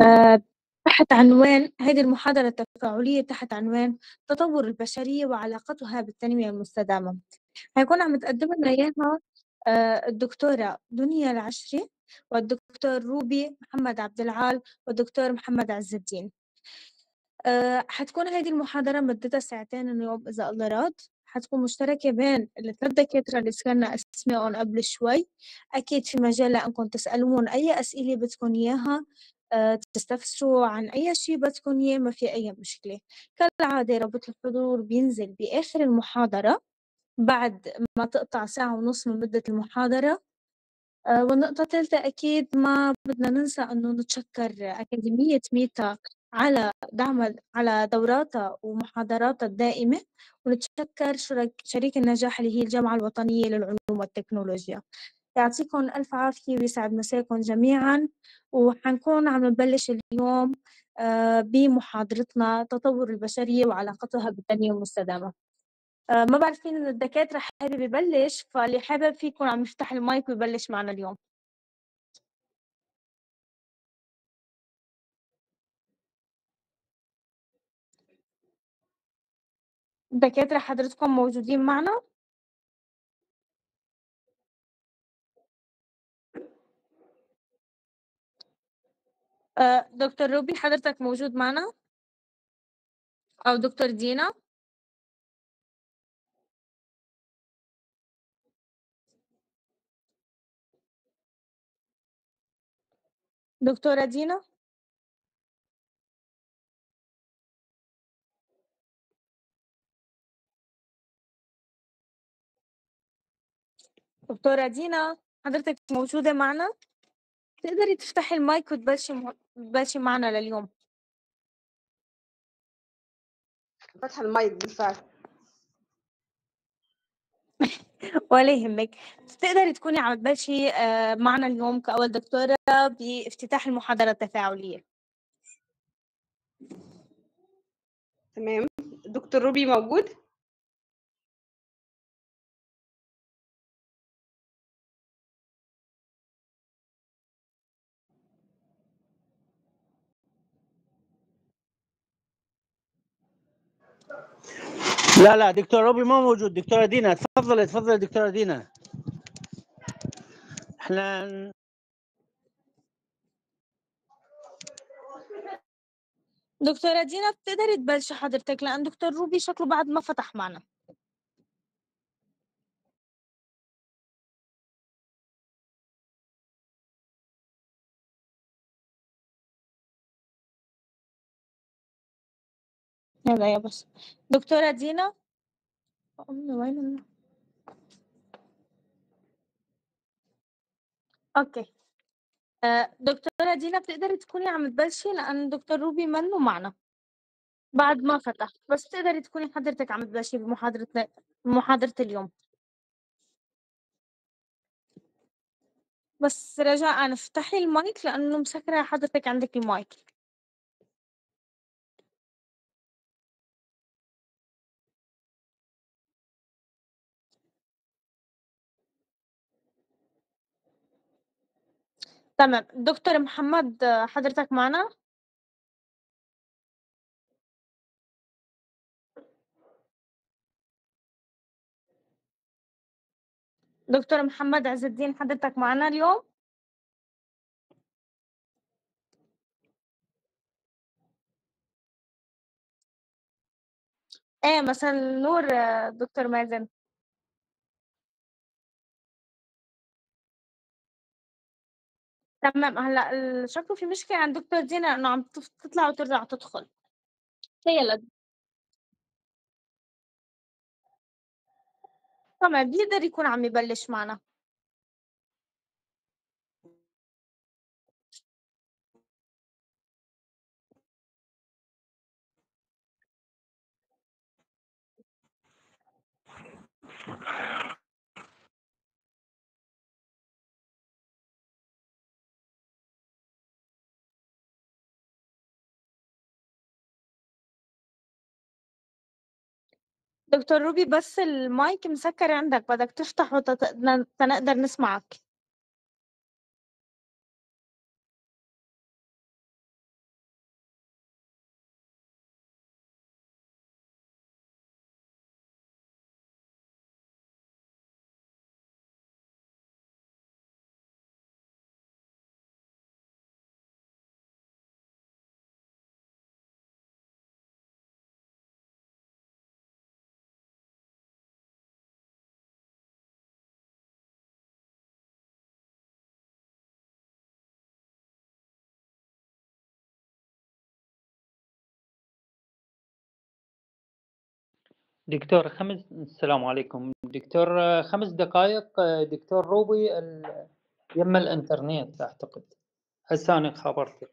آآ تحت عنوان هذه المحاضرة التفاعلية تحت عنوان تطور البشرية وعلاقتها بالتنمية المستدامة، هيكون عم تقدم لنا إياها آآ الدكتورة دنيا العشري والدكتور روبي محمد عبد العال والدكتور محمد عز الدين. آآ حتكون هذه المحاضرة مدتها ساعتين اليوم إذا الله راد، حتكون مشتركة بين ال3 دكاترة اللي ذكرنا أسمائهم قبل شوي، أكيد في مجال لإنكم تسألوهم أي أسئلة بدكم إياها. تستفسروا عن أي شي بدكم إياه ما في أي مشكلة، كالعادة رابط الحضور بينزل بآخر المحاضرة بعد ما تقطع ساعة ونص من مدة المحاضرة. آآ والنقطة التالتة أكيد ما بدنا ننسى إنه نتشكر أكاديمية ميتا على دعمها على دوراتها ومحاضراتها الدائمة، ونتشكر شريك النجاح اللي هي الجامعة الوطنية للعلوم والتكنولوجيا، يعطيكم ألف عافية ويسعد مساكم جميعًا، وحنكون عم نبلش اليوم آآ بمحاضرتنا تطور البشرية وعلاقتها بالتنمية المستدامة. آآ ما بعرف مين من الدكاترة حابب يبلش، فاللي حابب في يكون عم يفتح المايك ويبلش معنا اليوم. الدكاترة حضرتكم موجودين معنا؟ آآ دكتور روبي حضرتك موجود معنا؟ أو دكتور دينا؟ دكتورة دينا؟ دكتورة دينا حضرتك موجودة معنا؟ تقدري تفتحي المايك وتبلشي تبلشي معنا لليوم. فاتحة المايك بالفعل. ولا يهمِّك، تقدري تكوني عم تبلشي آآ معنا اليوم كأول دكتورة بافتتاح المحاضرة التفاعلية. تمام، دكتور روبي موجود؟ لا لا دكتور روبي ما موجود. دكتورة دينا تفضلي تفضلي دكتورة دينا. إحنا دكتورة دينا بتقدري تبلشي حضرتك؟ لأن دكتور روبي شكله بعد ما فتح معنا. يلا يا بس. دكتورة دينا؟ أمي وين أوكي. آآ دكتورة دينا بتقدري تكوني عم تبلشي لأن دكتور روبي منّه معنا. بعد ما فتح، بس تقدري تكوني حضرتك عم تبلشي بمحاضرة بمحاضرة اليوم. بس رجاءً افتحي المايك لأنه مسكرة حضرتك عندِك المايك. تمام، دكتور محمد حضرتك معنا؟ دكتور محمد عز الدين حضرتك معنا اليوم؟ إيه مساء النور دكتور مازن. تمام، هلأ ال شكله في مشكلة عند دكتور دينا إنه عم تف تطلع وترجع تدخل. فيلا تمام، بيقدر يكون عم يبلش معنا. دكتور روبي بس المايك مسكر عندك بدك تفتحه تنقدر نسمعك. دكتور خمس السلام عليكم. دكتور آه، خمس دقائق آه، دكتور روبي ال... يم الإنترنت أعتقد. هسه أنا خبرتك.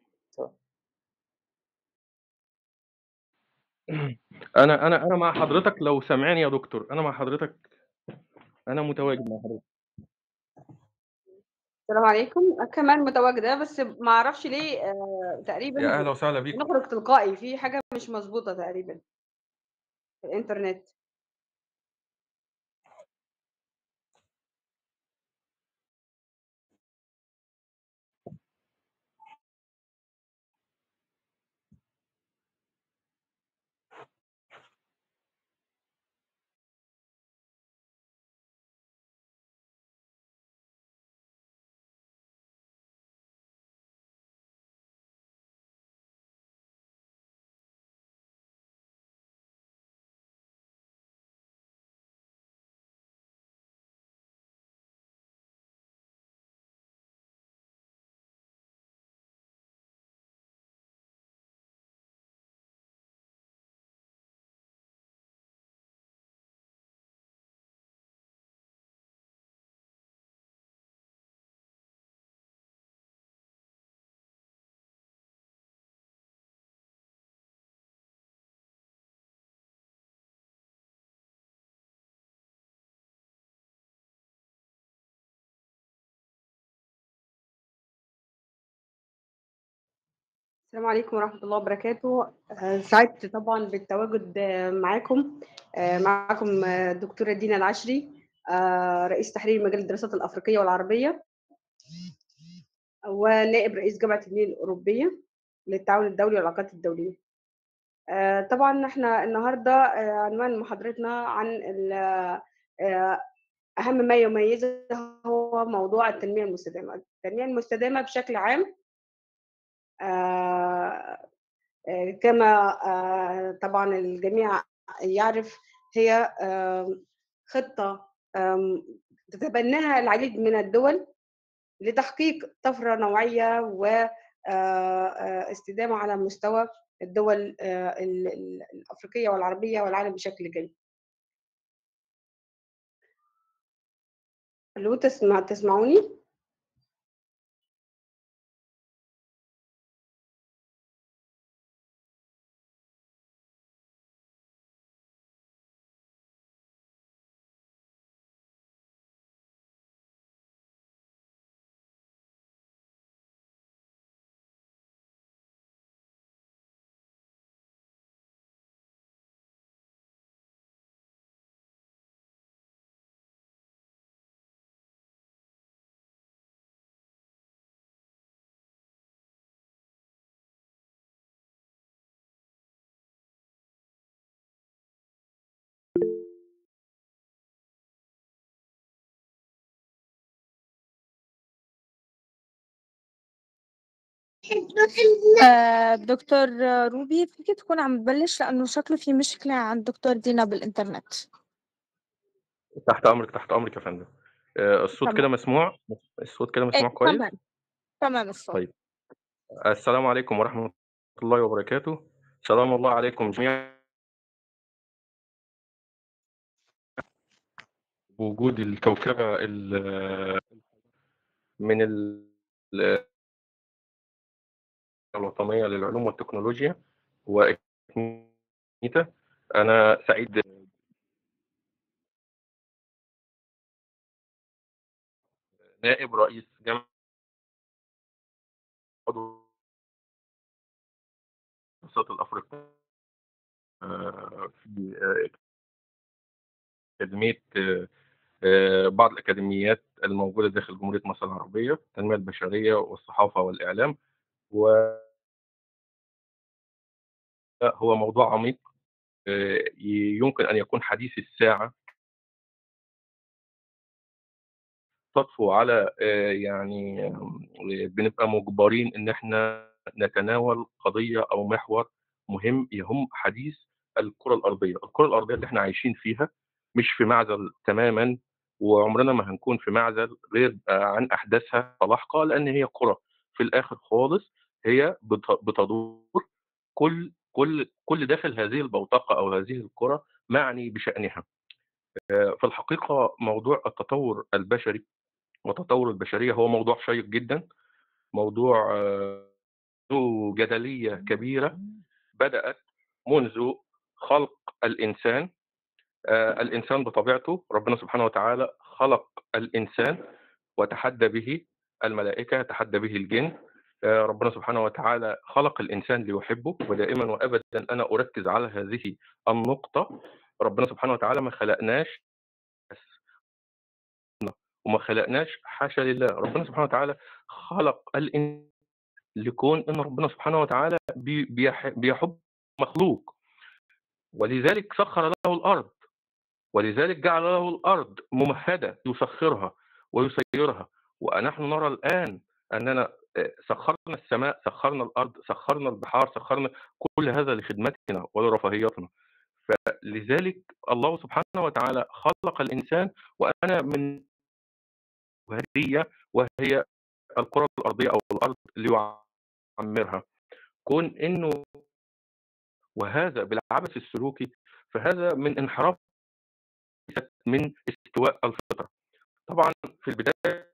أنا أنا أنا مع حضرتك لو سامعني يا دكتور. أنا مع حضرتك. أنا متواجد مع حضرتك. السلام عليكم. كمان متواجدة بس ما أعرفش ليه آه، تقريبا يا أهلا وسهلا بيكم. بنخرج تلقائي. في حاجة مش مظبوطة تقريبا. الإنترنت. السلام عليكم ورحمة الله وبركاته. آه، سعدت طبعا بالتواجد آه، معاكم آه، معاكم الدكتورة دينا العشري رئيس تحرير مجال الدراسات الأفريقية والعربية ونائب رئيس جامعة النيل الأوروبية للتعاون الدولي والعلاقات الدولية. طبعا إحنا النهاردة عنوان محاضرتنا عن أهم ما يميزه هو موضوع التنمية المستدامة. التنمية المستدامة بشكل عام كما آه، طبعا الجميع يعرف هي خطة تتبناها العديد من الدول لتحقيق طفرة نوعية واستدامة على مستوى الدول آه، ال- ال- الأفريقية والعربية والعالم بشكل جيد. ألو تسمع تسمعوني؟ آه، دكتور روبي فيك تكون عم تبلش لأنه شكله في مشكلة عند دكتور دينا بالإنترنت. تحت أمرك تحت أمرك يا فندم. آه، الصوت تمام. كده مسموع؟ الصوت كده إيه مسموع كويس؟ تمام تمام الصوت. طيب. السلام عليكم ورحمة الله وبركاته. سلام الله عليكم جميعا. بوجود الكوكبة ال- من ال- الوطنية للعلوم والتكنولوجيا وإكنيتا أنا سعيد نائب رئيس جامعة عضو الأفريقية آه، في آه، أكاديمية آه، بعض الأكاديميات الموجودة داخل جمهورية مصر العربية التنمية البشرية والصحافة والإعلام وهو موضوع عميق آه، يمكن أن يكون حديث الساعة. تطفو على آه، يعني آه، بنبقى مجبرين إن إحنا نتناول قضية أو محور مهم يهم حديث الكرة الأرضية، الكرة الأرضية اللي إحنا عايشين فيها مش في معزل تماما وعمرنا ما هنكون في معزل غير عن أحداثها لاحقه لأن هي كرة. في الآخر خالص هي بت- بتدور كل كل كل داخل هذه البوتقة أو هذه الكرة معني بشأنها. آه، في الحقيقة موضوع التطور البشري وتطور البشرية هو موضوع شيق جدا. موضوع ذو جدلية كبيرة بدأت منذ خلق الإنسان. آه، الإنسان بطبيعته ربنا سبحانه وتعالى خلق الإنسان وتحدى به الملائكة تحدى به الجن. ربنا سبحانه وتعالى خلق الإنسان ليحبه ودائما وأبدا أنا أركز على هذه النقطة. ربنا سبحانه وتعالى ما خلقناش وما خلقناش حاشا لله. ربنا سبحانه وتعالى خلق الإنسان لكون إن ربنا سبحانه وتعالى بي- بيح- بيحب مخلوق. ولذلك سخر له الأرض. ولذلك جعل له الأرض ممهدة يسخرها ويسيرها. ونحن نرى الآن أننا آه، سخرنا السماء سخرنا الأرض سخرنا البحار سخرنا كل هذا لخدمتنا ولرفاهيتنا فلذلك الله سبحانه وتعالى خلق الإنسان وأنا من هدية وهي الكره الأرضية أو الأرض ليعمرها. كون إنه وهذا بالعبث السلوكي فهذا من انحراف من استواء الفطرة. طبعا في البداية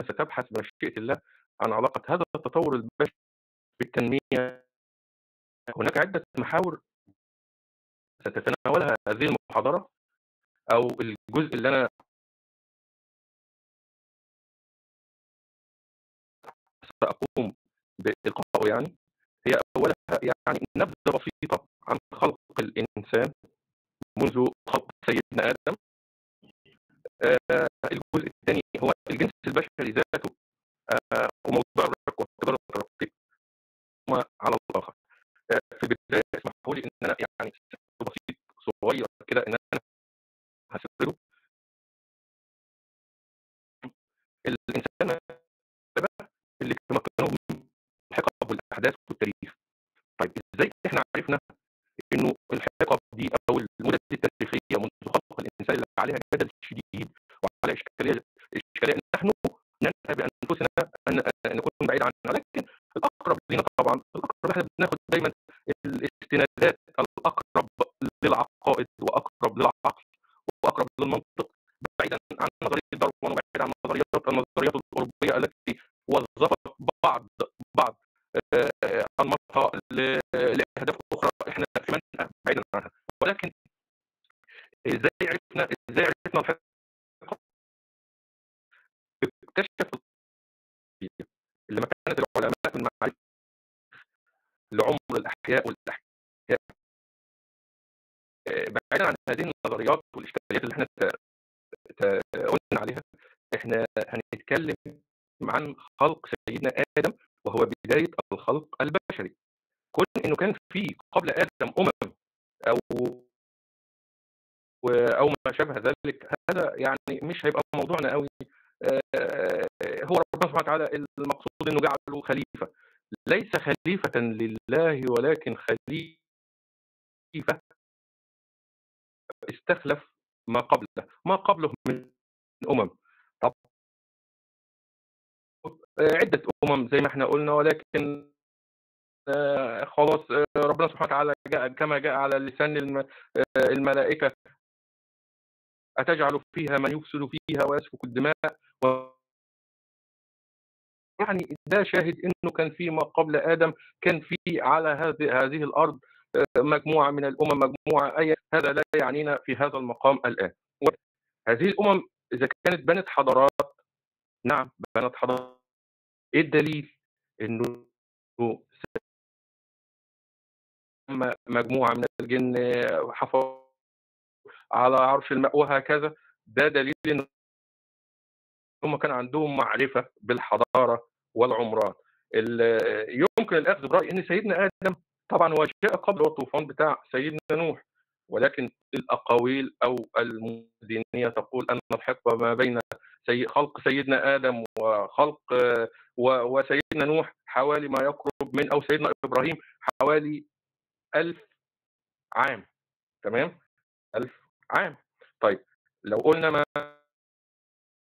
ستبحث بمشيئة الله عن علاقة هذا التطور البشري بالتنمية. هناك عدة محاور ستتناولها هذه المحاضرة أو الجزء اللي أنا سأقوم بإلقائه يعني. هي أولها يعني نبذة بسيطة عن خلق الإنسان منذ خلق سيدنا آدم. آه، الجزء الثاني هو الجنس البشري ذاته. آه، وموضوع الرقيق ثم على الآخر آه، في البداية اسمحوا لي إن أنا يعني بسيط صغير كده إن أنا هسرده الإنسان اللي تمكنوا من الحقب والأحداث والتاريخ. طيب إزاي إحنا عرفنا إنه الحقب دي أو المدد التاريخية منذ خلق الإنسان اللي عليها جدل شديد وعلى اشكاليه إشكالية نحن ننتهي بأنفسنا ان نكون بعيد عنها. لكن الأقرب لنا طبعا الأقرب إحنا بناخد دايما الاستنادات الأقرب للعقائد وأقرب للعقل وأقرب للمنطق بعيدا عن نظريه داروين وبعيدا عن نظريات النظريات الاوروبيه التي وظفت بعض بعض آه، انماطها ل- لاهداف أخرى إحنا في منها بعيدا عنها ولكن إزاي عرفنا إزاي عرفنا الحقيقة اكتشف اللي ما كانت العلماء من معرفه لعمر الاحياء والاحياء آه، بعيدا عن هذه النظريات والاشكاليات اللي إحنا ت- ت- قلنا عليها إحنا هنتكلم عن خلق سيدنا آدم وهو بدايه الخلق البشري كون انه كان في قبل آدم امم أو أو ما شابه ذلك هذا يعني مش هيبقى موضوعنا قوي آه، هو ربنا سبحانه وتعالى المقصود انه جعله خليفه ليس خليفه لله ولكن خليفه استخلف ما قبله ما قبله من أمم. طب عدة أمم زي ما إحنا قلنا ولكن آه، خلاص آه، ربنا سبحانه وتعالى جاء كما جاء على لسان آه، الملائكة أتجعل فيها من يفسد فيها ويسفك الدماء؟ و... يعني ده شاهد إنه كان في ما قبل آدم كان في على هذه هذه الأرض مجموعة من الأمم مجموعة أي هذا لا يعنينا في هذا المقام الآن. هذه الأمم إذا كانت بنت حضارات نعم بنت حضارات. إيه الدليل إنه مجموعة من الجن حفظوا على عرش الماء وهكذا؟ ده دليل ان هم كان عندهم معرفة بالحضارة والعمران. ال- يمكن الأخذ برأي إن سيدنا آدم طبعا هو جاء قبل الطوفان بتاع سيدنا نوح ولكن الأقاويل أو الدينيه تقول أن الحقبة ما بين سي خلق سيدنا آدم وخلق وسيدنا نوح حوالي ما يقرب من أو سيدنا إبراهيم حوالي ألف عام تمام؟ ألف عام. طيب لو قلنا ما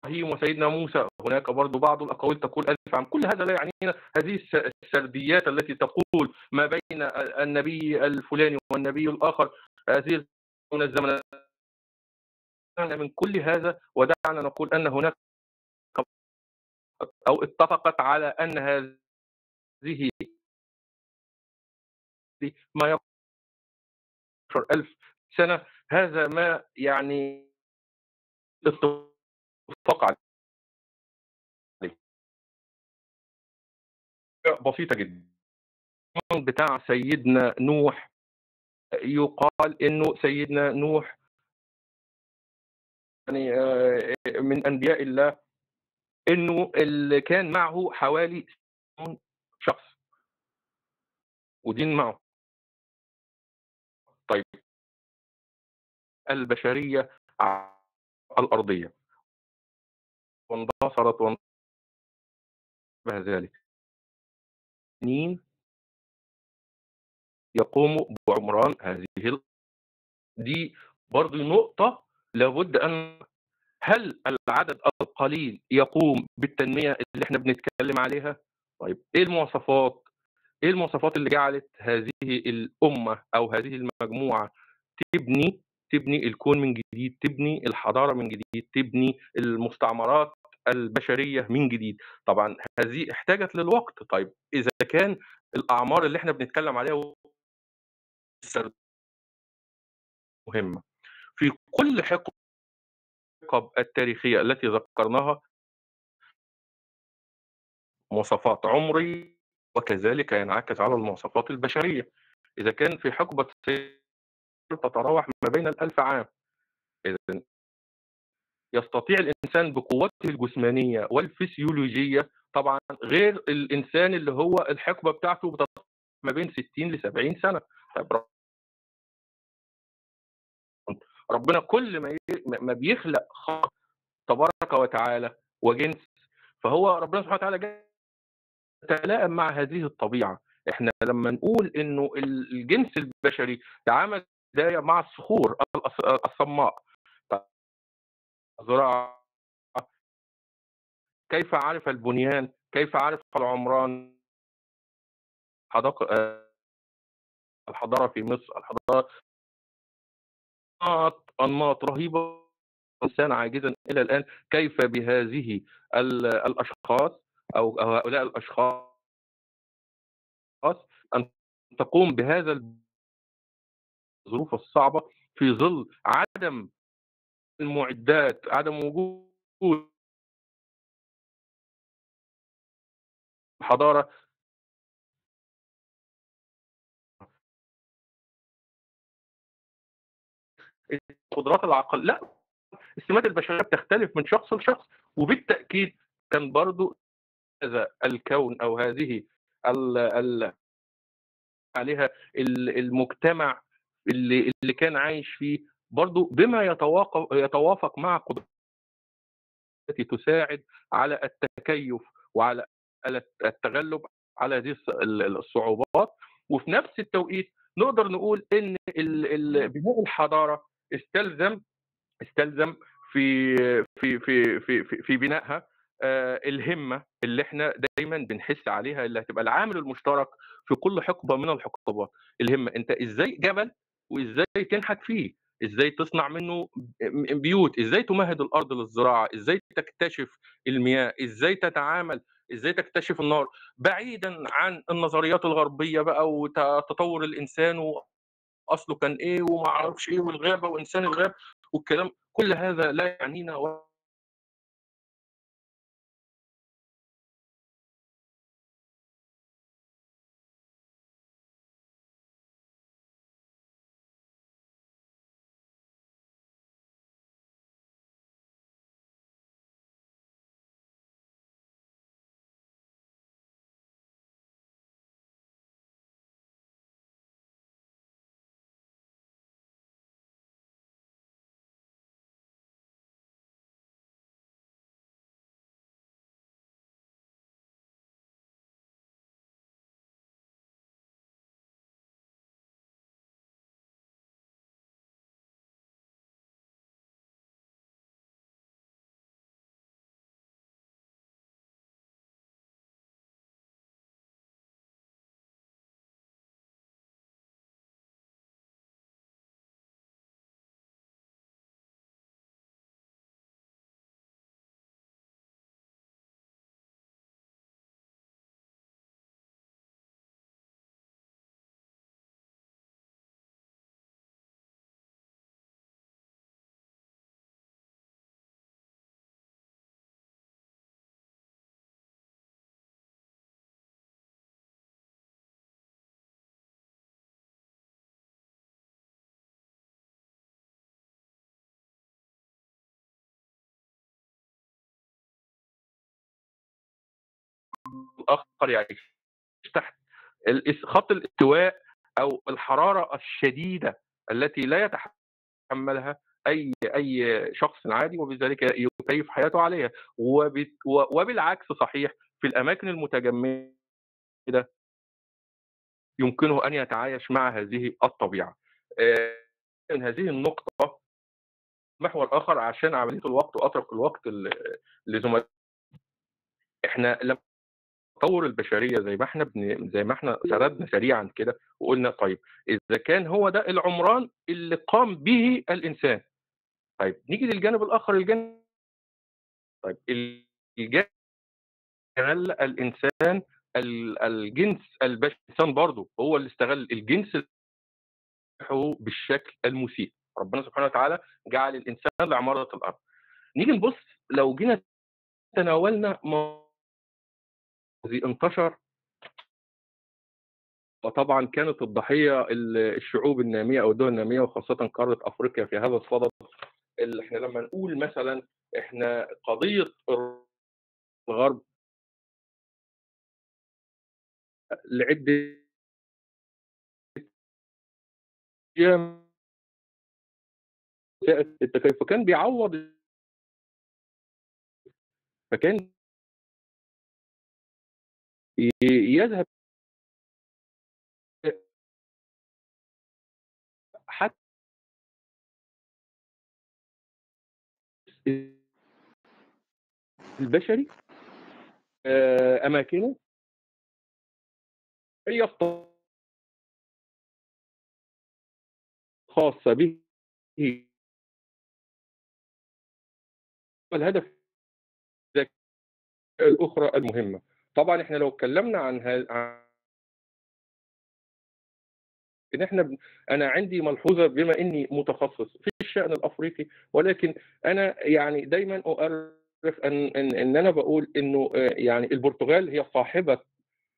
إبراهيم وسيدنا موسى هناك برضو بعض الأقاويل تقول ألف عام. كل هذا لا يعنينا. هذه الس- السرديات التي تقول ما بين النبي الفلاني والنبي الآخر. هذه الزمن. من كل هذا ودعنا نقول أن هناك أو اتفقت على أن هذه ما يقرب ألف سنة. هذا ما يعني بسيطة جدا. بتاع سيدنا نوح يقال إنه سيدنا نوح يعني من أنبياء الله إنه اللي كان معه حوالي شخص. ودين معه. طيب. البشرية الأرضية. واندثرت وانتهى ذلك. سنين يقوم بعمران هذه دي برضه نقطة لابد أن هل العدد القليل يقوم بالتنمية اللي إحنا بنتكلم عليها؟ طيب إيه المواصفات؟ إيه المواصفات اللي جعلت هذه الأمة أو هذه المجموعة تبني تبني الكون من جديد، تبني الحضارة من جديد، تبني المستعمرات البشرية من جديد. طبعا هذه احتاجت للوقت. طيب إذا كان الأعمار اللي إحنا بنتكلم عليها مهمة. في كل حقب التاريخية التي ذكرناها مواصفات عمري وكذلك ينعكس على المواصفات البشرية. إذا كان في حقبة تتراوح ما بين الألف عام إذا يستطيع الإنسان بقوته الجسمانية والفسيولوجية طبعا غير الإنسان اللي هو الحقبة بتاعته ما بين 60 ل 70 سنة. طيب ربنا كل ما ما بيخلق خلق تبارك وتعالى وجنس فهو ربنا سبحانه وتعالى تلائم مع هذه الطبيعة. إحنا لما نقول إنه الجنس البشري تعامل مع الصخور الصماء زراعة كيف عرف البنيان؟ كيف عرف العمران؟ حدائق الحضارة في مصر الحضارة أنماط أنماط رهيبة إنسان عاجزا إلى الآن كيف بهذه الأشخاص أو هؤلاء الأشخاص أن تقوم بهذا الظروف الصعبة في ظل عدم المعدات عدم وجود حضارة. القدرات العقل لأ السمات البشرية بتختلف من شخص لشخص وبالتأكيد كان برضو هذا الكون أو هذه ال ال عليها المجتمع اللي اللي كان عايش فيه برضو بما يتوافق مع قدرات التي تساعد على التكيف وعلى التغلب على هذه الصعوبات. وفي نفس التوقيت نقدر نقول إن بناء الحضارة استلزم استلزم في في في في في, في بنائها آه الهمة اللي إحنا دايما بنحس عليها اللي هتبقى العامل المشترك في كل حقبة من الحقبات. الهمة أنت إزاي جبل وإزاي تنحت فيه؟ إزاي تصنع منه بيوت إزاي تمهد الأرض للزراعة إزاي تكتشف المياه إزاي تتعامل إزاي تكتشف النار بعيدا عن النظريات الغربية بقى وتطور الإنسان وأصله كان إيه وما أعرفش إيه والغابة وإنسان الغاب والكلام كل هذا لا يعنينا الآخر يعيش تحت خط الاستواء أو الحرارة الشديدة التي لا يتحملها أي أي شخص عادي وبذلك يكيف حياته عليها وبالعكس صحيح في الأماكن المتجمدة يمكنه أن يتعايش مع هذه الطبيعة. من هذه النقطة محور آخر عشان عملية الوقت واترك الوقت ل- لزملاء إحنا لما تطور البشرية زي ما إحنا بن... زي ما إحنا سردنا سريعا كده وقلنا طيب إذا كان هو ده العمران اللي قام به الإنسان. طيب نيجي للجانب الآخر الجانب طيب الجانب الإنسان ال- الجنس البشري الإنسان برضه هو اللي استغل الجنس بالشكل المسيء ربنا سبحانه وتعالى جعل الإنسان لعمارة الأرض. نيجي نبص لو جينا تناولنا انتشر وطبعا كانت الضحية ال- الشعوب النامية أو الدول النامية وخاصة قارة أفريقيا في هذا الصدد اللي إحنا لما نقول مثلا إحنا قضية الغرب لعدة التكيف فكان بيعوض فكان يذهب حتى البشري آه، أماكنه هي خاصة به. الهدف الأخرى المهمة. طبعا إحنا لو اتكلمنا عن ها... إن إحنا. أنا عندي ملحوظة بما إني متخصص في الشأن الأفريقي ولكن أنا يعني دايما أؤرخ أن أن, إن أنا بقول إنه آه، يعني البرتغال هي صاحبة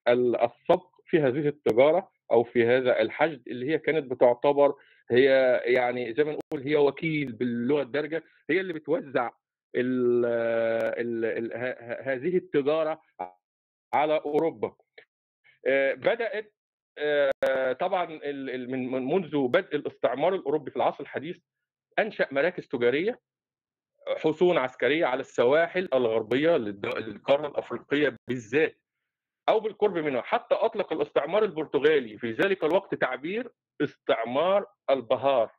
ال- السبق في هذه التجارة أو في هذا الحشد اللي هي كانت بتعتبر هي يعني زي ما نقول هي وكيل باللغة الدارجة هي اللي بتوزع ال ال ال ه- هذه التجارة على أوروبا. بدأت طبعا من من منذ بدء الاستعمار الأوروبي في العصر الحديث أنشأ مراكز تجارية حصون عسكرية على السواحل الغربية للقارة الأفريقية بالذات أو بالقرب منها. حتى أطلق الاستعمار البرتغالي في ذلك الوقت تعبير استعمار البهار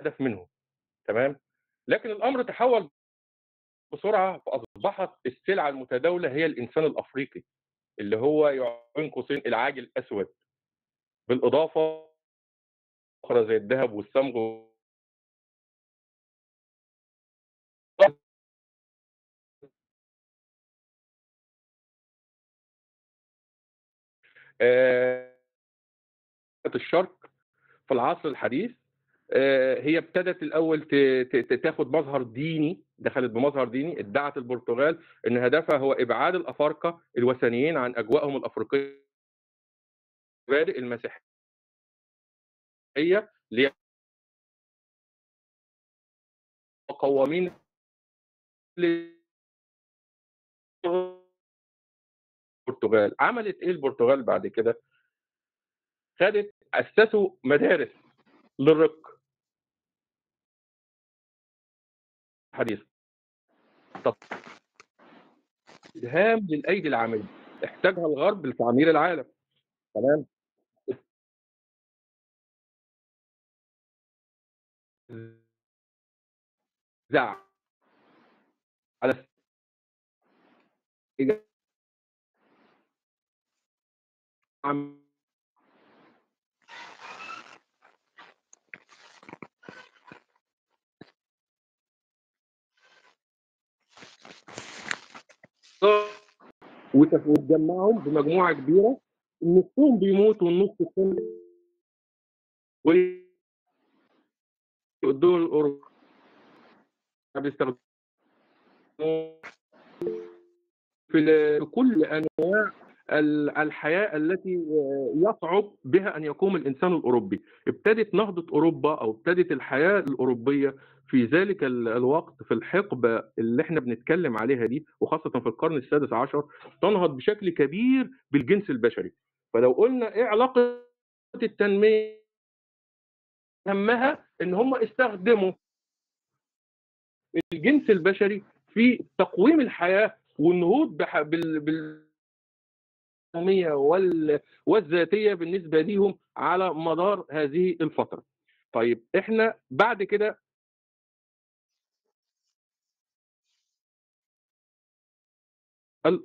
هدف منه. تمام؟ لكن الأمر تحول بسرعة فأصبحت السلعة المتداولة هي الإنسان الأفريقي اللي هو بين قوسين العاجل الأسود. بالإضافة أخرى زي الذهب والصمغ آه، الشرق في العصر الحديث هي ابتدت الأول تاخد مظهر ديني دخلت بمظهر ديني ادعت البرتغال إن هدفها هو إبعاد الأفارقة الوثنيين عن أجواءهم الأفريقية مبادئ المسيحية مقومين البرتغال. عملت إيه البرتغال بعد كده؟ خدت أسسوا مدارس للرق حديث. طب إدهام للأيدي العامله احتاجها الغرب لتعمير العالم. تمام؟ زع على عم- وتجمعهم بمجموعة كبيرة. نصهم بيموت والنص الثاني والدول الأوروبية بيستخدموا في كل أنواع ال- الحياة التي يصعب بها أن يقوم الإنسان الأوروبي. ابتدت نهضة أوروبا أو ابتدت الحياة الأوروبية في ذلك ال- الوقت في الحقبة اللي إحنا بنتكلم عليها دي وخاصة في القرن السادس عشر تنهض بشكل كبير بالجنس البشري. فلو قلنا إيه علاقة التنمية همها إن هم استخدموا الجنس البشري في تقويم الحياة والنهوض بال وال- والذاتية بالنسبة ليهم على مدار هذه الفترة. طيب إحنا بعد كده ال-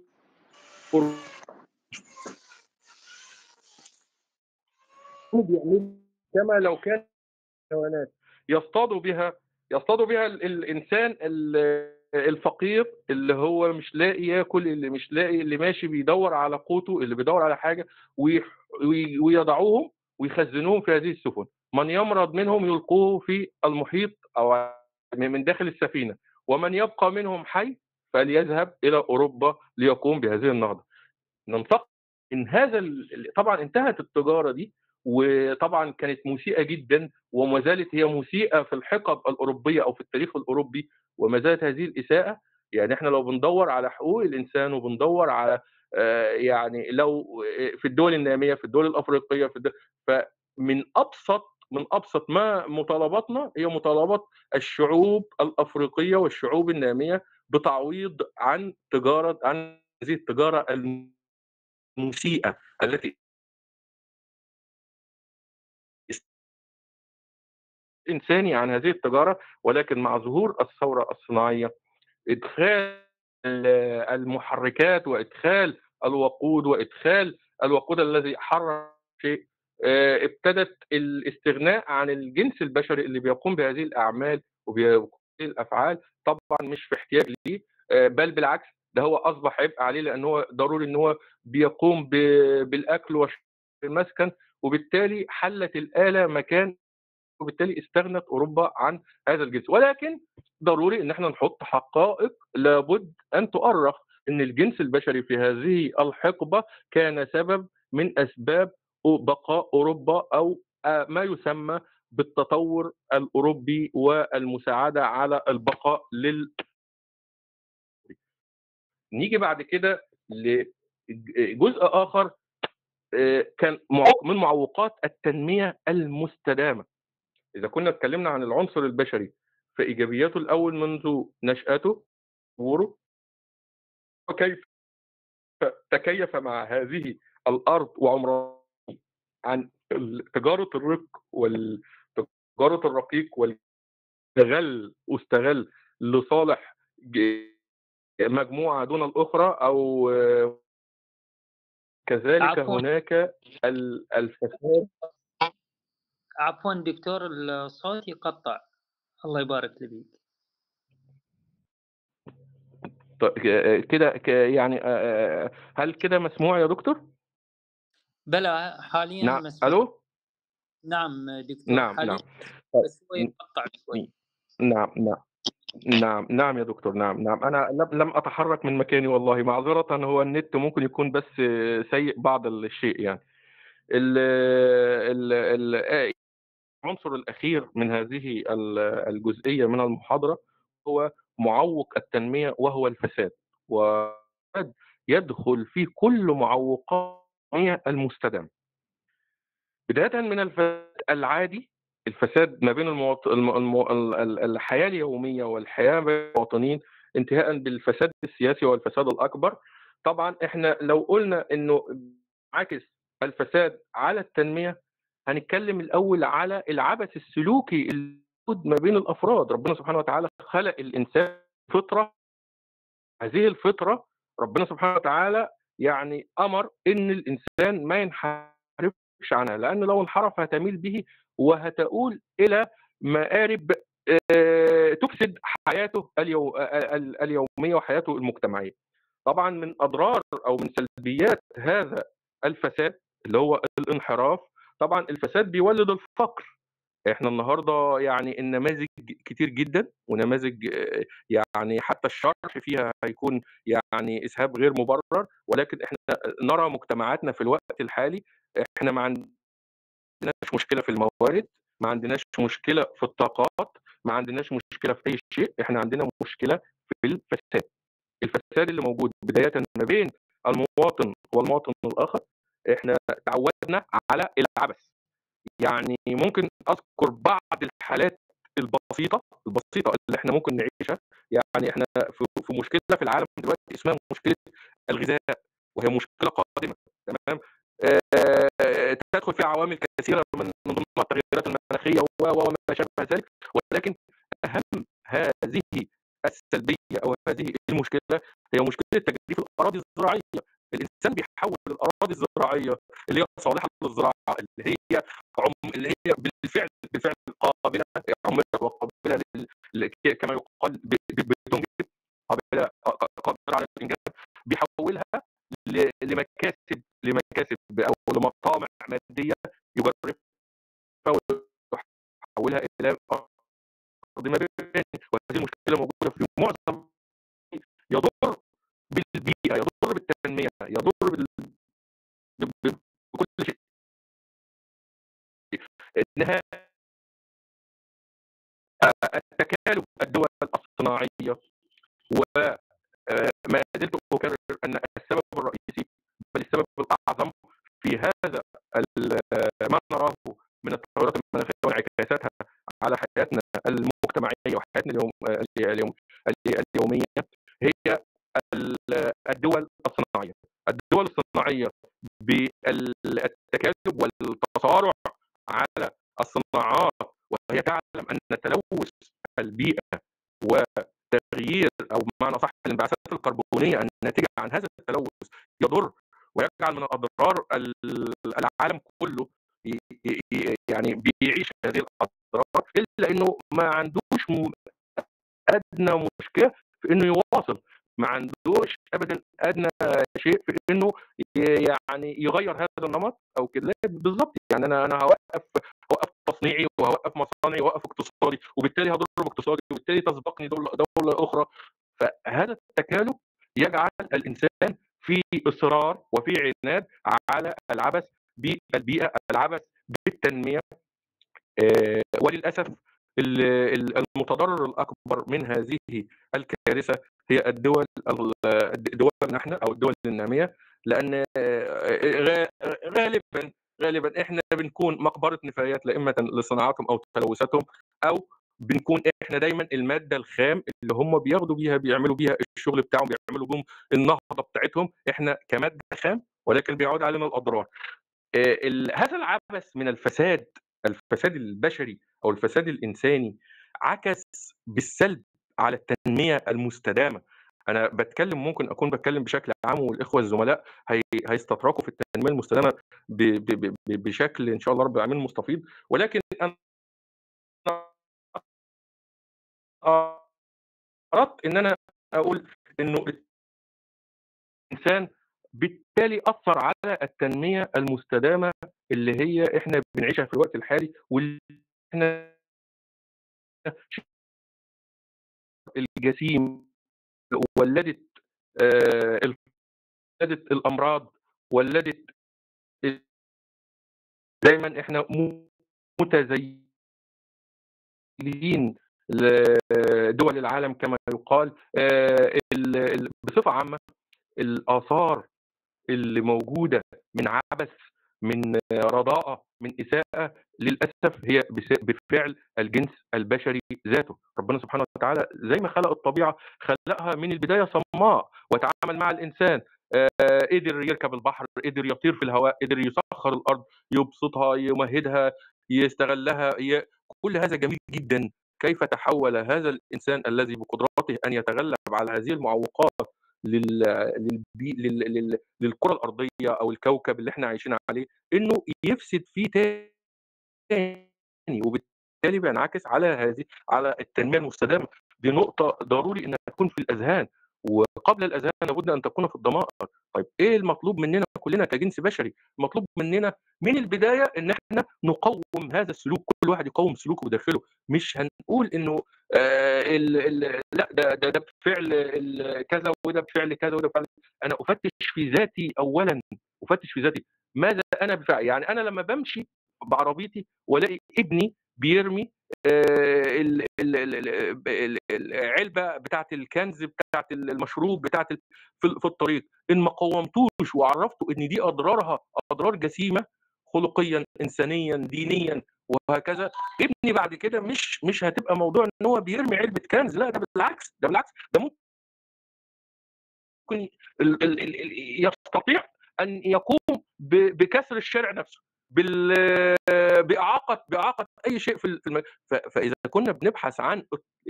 بيعملوا كما لو كان حيوانات. يصطادوا بها يصطادوا بها ال- الإنسان ال- الفقير اللي هو مش لاقي ياكل اللي مش لاقي اللي ماشي بيدور على قوته اللي بيدور على حاجة ويضعوهم ويخزنوهم في هذه السفن. من يمرض منهم يلقوه في المحيط أو من داخل السفينة. ومن يبقى منهم حي فليذهب إلى أوروبا ليقوم بهذه النهضة. ننتقل من هذا طبعا انتهت التجارة دي وطبعا كانت مسيئة جدا وما زالت هي مسيئة في الحقب الأوروبية أو في التاريخ الأوروبي وما زالت هذه الإساءة. يعني إحنا لو بندور على حقوق الإنسان وبندور على آه، يعني لو في الدول النامية في الدول الأفريقية في الدول فمن أبسط من أبسط ما مطالباتنا هي مطالبات الشعوب الأفريقية والشعوب النامية بتعويض عن تجارة عن هذه التجارة المسيئه التي إنساني عن هذه التجارة ولكن مع ظهور الثورة الصناعية إدخال المحركات وإدخال الوقود وإدخال الوقود الذي حرك شيء آه، ابتدت الاستغناء عن الجنس البشري اللي بيقوم بهذه الأعمال وبهذه الأفعال. طبعا مش في احتياج ليه آه، بل بالعكس ده هو أصبح عبء عليه لأن هو ضروري إن هو بيقوم بالأكل والمسكن وبالتالي حلت الآلة مكان وبالتالي استغنت أوروبا عن هذا الجنس. ولكن ضروري إن إحنا نحط حقائق لابد أن تؤرخ إن الجنس البشري في هذه الحقبة كان سبب من أسباب بقاء أوروبا أو ما يسمى بالتطور الأوروبي والمساعدة على البقاء لل نيجي بعد كده لجزء آخر آه، كان معوق- من معوقات التنمية المستدامة. إذا كنا اتكلمنا عن العنصر البشري فإيجابياته الأول منذ نشأته ظهوره وكيف تكيف مع هذه الأرض وعمرها عن تجارة الرق وتجاره الرقيق واستغل واستغل لصالح مجموعة دون الأخرى أو آه، كذلك عفواً. هناك ال- الفساد. عفوا دكتور الصوت يقطع. الله يبارك لي فيك. ط- آه، كده يعني آه، آه، هل كده مسموع يا دكتور؟ بلا حاليا نعم. مسموع. ألو؟ نعم دكتور نعم حاليا نعم. بس هو يقطع شوي. نعم نعم. نعم نعم يا دكتور نعم نعم. أنا لم أتحرك من مكاني والله. معذرة هو النت ممكن يكون بس سيء بعض الشيء يعني. ال ال ال العنصر الأخير من هذه ال- الجزئية من المحاضرة هو معوق التنمية وهو الفساد. وقد يدخل في كل معوقات المستدامة. بداية من الفساد العادي الفساد ما بين المواط... الم... الم... ال- ال- الحياة اليومية والحياة بين المواطنين انتهاء بالفساد السياسي والفساد الأكبر. طبعا إحنا لو قلنا إنه عكس الفساد على التنمية هنتكلم الأول على العبث السلوكي الموجود ما بين الأفراد. ربنا سبحانه وتعالى خلق الإنسان فطرة. هذه الفطرة ربنا سبحانه وتعالى يعني أمر إن الإنسان ما ينحرفش عنها لأن لو انحرف هتميل به وهتؤول إلى مآرب آه، تفسد حياته اليو... ال- اليومية وحياته المجتمعية. طبعا من أضرار أو من سلبيات هذا الفساد اللي هو الانحراف طبعا الفساد بيولد الفقر إحنا النهارده يعني النماذج كتير جدا ونماذج آه، يعني حتى الشرح فيها هيكون يعني إسهاب غير مبرر ولكن إحنا نرى مجتمعاتنا في الوقت الحالي إحنا ما عندناش مشكلة في الموارد ما عندناش مشكلة في الطاقات ما عندناش مشكلة في أي شيء إحنا عندنا مشكلة في الفساد. الفساد اللي موجود بداية ما بين المواطن والمواطن الآخر إحنا تعودنا على العبث. يعني ممكن أذكر بعض الحالات البسيطة البسيطة اللي إحنا ممكن نعيشها. يعني إحنا في مشكلة في العالم دلوقتي اسمها مشكلة الغذاء وهي مشكلة قادمة. تمام؟ تدخل فيها عوامل كثيرة من من ضمنها التغيرات المناخية وما شابه ذلك ولكن أهم هذه السلبية أو هذه المشكلة هي مشكلة تجديف الأراضي الزراعية. الإنسان بيحول الأراضي الزراعية اللي هي صالحه للزراعه اللي هي عم اللي هي بالفعل بالفعل قابلة عملت وقابله لل- كما يقال ب- ب- بتنجب قابله قادره على الانجاب بيحولها ل- لمكاسب لمكاسب أو لمطامع ويحولها إلى أرض مباني وهذه المشكلة موجودة في معظم يضر بالبيئة يضر بالتنمية يضر بال... بكل شيء. إنها التكالب الدول الصناعية وما زلت أكرر أن السبب الرئيسي بل السبب الأعظم في هذا ال- ما نراه من التغيرات المناخية وانعكاساتها على حياتنا المجتمعية وحياتنا اليوم اليوم اليومية هي ال- الدول الصناعية. الدول الصناعية بالتكالب والتصارع على الصناعات وهي تعلم أن تلوث البيئة وتغيير أو بمعنى صح الانبعاثات الكربونية الناتجه عن هذا التلوث يضر ويجعل من الأضرار ال- العالم كله يعني بيعيش هذه الأضرار إلا إنه ما عندوش أدنى مشكلة في إنه يواصل. ما عندوش ابدا أدنى شيء في إنه يعني يغير هذا النمط أو كده. بالظبط يعني أنا أنا هوقف هوقف تصنيعي وهوقف مصانعي وهوقف اقتصادي وبالتالي هضر باقتصادي وبالتالي تسبقني دوله دولة أخرى. فهذا التكالب يجعل الإنسان في إصرار وفي عناد على العبث بالبيئه العبث بالتنمية. آه، وللأسف ال- ال- المتضرر الأكبر من هذه الكارثة هي الدول الدول نحن أو الدول النامية لأن آه، غا- غالبا غالبا إحنا بنكون مقبرة نفايات لا اما لصناعاتهم أو تلوثاتهم أو بنكون إحنا دايما المادة الخام اللي هم بياخدوا بيها بيعملوا بيها الشغل بتاعهم بيعملوا بيهم النهضة بتاعتهم إحنا كمادة خام ولكن بيعود علينا الأضرار. ال- هذا العبث من الفساد الفساد البشري أو الفساد الإنساني عكس بالسلب على التنمية المستدامة. أنا بتكلم ممكن أكون بتكلم بشكل عام والإخوة الزملاء هي هيستطرقوا في التنمية المستدامة ب- ب- ب- بشكل إن شاء الله رب العالمين مستفيض. ولكن أنا أردت إن أنا أقول إنه الإنسان بالتالي أثر على التنمية المستدامة اللي هي إحنا بنعيشها في الوقت الحالي واللي إحنا الجسيم ولدت آه، ولدت الأمراض ولدت دايما إحنا متزيلين لدول العالم كما يقال آه، بصفة عامة الآثار اللي موجودة من عبث من رضاءة من إساءة للأسف هي بفعل الجنس البشري ذاته ربنا سبحانه وتعالى زي ما خلق الطبيعة خلقها من البداية صماء وتعامل مع الإنسان آه، قدر يركب البحر قدر يطير في الهواء قدر يسخر الأرض يبسطها يمهدها يستغلها ي... كل هذا جميل جدا كيف تحول هذا الإنسان الذي بقدرته أن يتغلب على هذه المعوقات. للكرة الأرضية أو الكوكب اللي إحنا عايشين عليه إنه يفسد فيه تاني وبالتالي بينعكس على هذه على التنمية المستدامة. دي نقطة ضروري إنها تكون في الأذهان وقبل الأذهان لابد أن تكون في الضمائر. طيب إيه المطلوب مننا كلنا كجنس بشري؟ المطلوب مننا من البداية إن إحنا نقوم هذا السلوك كل واحد يقوم سلوكه بداخله. مش هنقول إنه ال ال لا ده ده, ده بفعل كذا وده بفعل كذا وده بفعل أنا أفتش في ذاتي اولا أفتش في ذاتي ماذا أنا بفعل. يعني أنا لما بمشي بعربيتي وألاقي ابني بيرمي آه، ال- ال- ال- ال- ال- العلبة بتاعت الكنز بتاعت المشروب بتاعت في الطريق. إن ما قومتوش وعرفتوا إن دي أضرارها أضرار جسيمة خلقيا انسانيا دينيا وهكذا ابني بعد كده مش مش هتبقى موضوع إن هو بيرمي علبة كنز لا ده بالعكس ده بالعكس ده ممكن يستطيع أن يقوم بكسر الشارع نفسه بإعاقة بإعاقة أي شيء في. فإذا كنا بنبحث عن